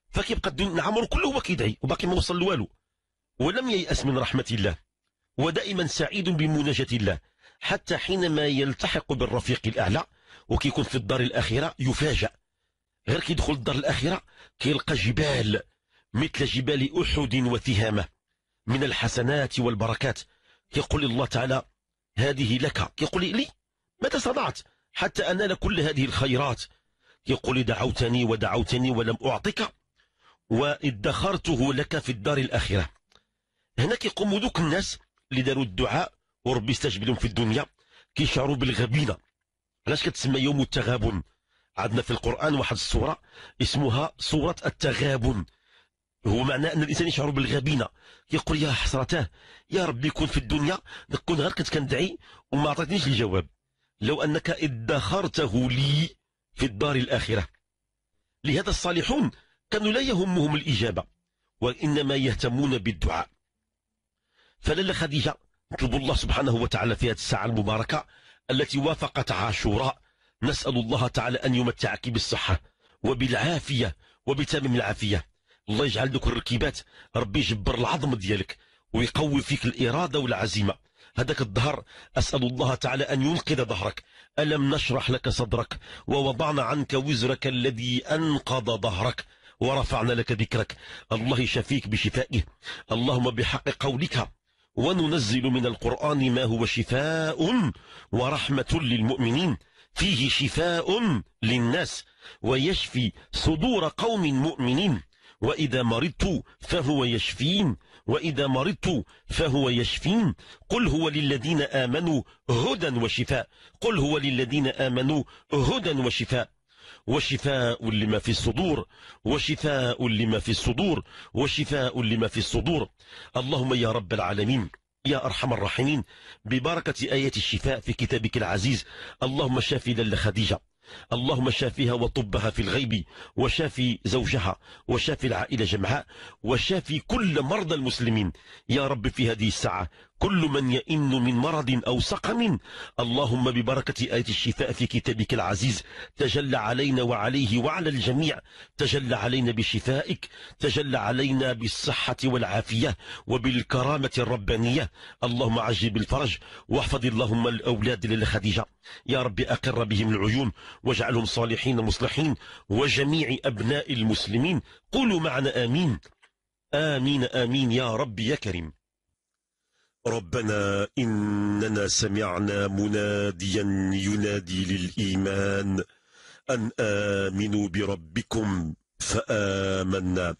فكيبقى الدنيا عمره كله هو كيدعي وباقي ما وصل لوالو ولم ييأس من رحمة الله. ودائما سعيد بمناجاة الله. حتى حينما يلتحق بالرفيق الأعلى وكيكون في الدار الأخيرة يفاجأ. غير كيدخل الدار الأخيرة كيلقى جبال. مثل جبال أحد وتهامة من الحسنات والبركات. يقول الله تعالى هذه لك. يقول لي ماذا صنعت؟ حتى أنال كل هذه الخيرات. يقول دعوتني ودعوتني ولم أعطك وادخرته لك في الدار الآخرة. هناك يقوم ذوك الناس اللي داروا الدعاء وربي استجب لهم في الدنيا. كيشعروا بالغبينة. علاش كتسمى يوم التغابن؟ عندنا في القرآن واحد السورة اسمها سورة التغابن. هو معناه أن الإنسان يشعر بالغبينة. يقول يا حسرته يا ربي كون في الدنيا. نكون غير كنت كندعي وما عطيتنيش الجواب. لو أنك ادخرته لي في الدار الآخرة. لهذا الصالحون كانوا لا يهمهم الإجابة وإنما يهتمون بالدعاء. فللا خديجة نطلب الله سبحانه وتعالى في هذه الساعة المباركة التي وافقت عاشوراء نسأل الله تعالى أن يمتعك بالصحة وبالعافية وبتمام العافية. الله يجعل ذوك الركيبات ربي يجبر العظم ديالك ويقوي فيك الإرادة والعزيمة. هذاك الظهر أسأل الله تعالى أن ينقذ ظهرك ألم نشرح لك صدرك؟ ووضعنا عنك وزرك الذي أنقض ظهرك ورفعنا لك ذكرك. الله يشفيك بشفائه. اللهم بحق قولك. وننزل من القرآن ما هو شفاء ورحمة للمؤمنين. فيه شفاء للناس. ويشفي صدور قوم مؤمنين. وإذا مرضت فهو يشفين. وإذا مرضت فهو يشفين. قل هو للذين آمنوا هدى وشفاء. قل هو للذين آمنوا هدى وشفاء. وشفاء لما في الصدور. وشفاء لما في الصدور. وشفاء لما في الصدور. اللهم يا رب العالمين يا أرحم الراحمين ببركة آية الشفاء في كتابك العزيز. اللهم شافي لل خديجة اللهم شافيها وطبها في الغيب وشافي زوجها وشافي العائلة جمعاء وشافي كل مرضى المسلمين. يا رب في هذه الساعة كل من يئن من مرض أو سقم. اللهم ببركة آية الشفاء في كتابك العزيز. تجل علينا وعليه وعلى الجميع. تجل علينا بشفائك. تجل علينا بالصحة والعافية وبالكرامة الربانية. اللهم عجل بالفرج. واحفظ اللهم الأولاد للخديجة. يا رب أقر بهم العيون. واجعلهم صالحين مصلحين. وجميع أبناء المسلمين. قولوا معنا آمين. آمين آمين يا رب يا كريم. ربنا إننا سمعنا مناديا ينادي للإيمان أن آمنوا بربكم فآمنا.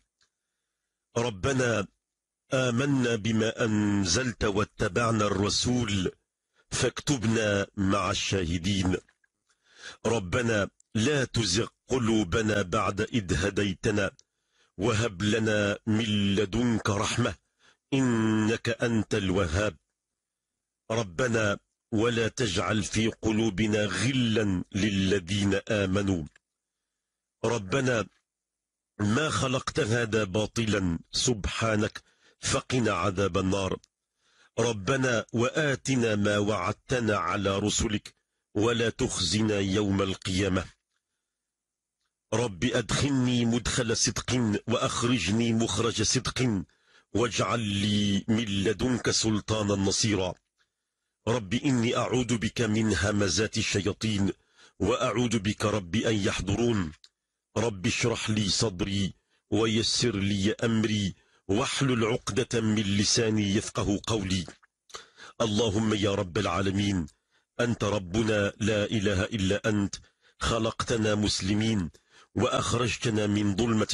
ربنا آمنا بما أنزلت واتبعنا الرسول فاكتبنا مع الشاهدين. ربنا لا تزغ قلوبنا بعد إذ هديتنا وهب لنا من لدنك رحمة إنك أنت الوهاب. ربنا ولا تجعل في قلوبنا غلا للذين آمنوا. ربنا ما خلقت هذا باطلا سبحانك فقنا عذاب النار. ربنا وآتنا ما وعدتنا على رسلك ولا تخزنا يوم القيامة. رب أدخلني مدخل صدق وأخرجني مخرج صدق. واجعل لي من لدنك سلطانا نصيرا. رب إني أعوذ بك من همزات الشياطين وأعوذ بك رب أن يحضرون. رب اشرح لي صدري ويسر لي أمري واحلل عقدة من لساني يفقه قولي. اللهم يا رب العالمين أنت ربنا لا إله إلا أنت خلقتنا مسلمين وأخرجتنا من ظلمة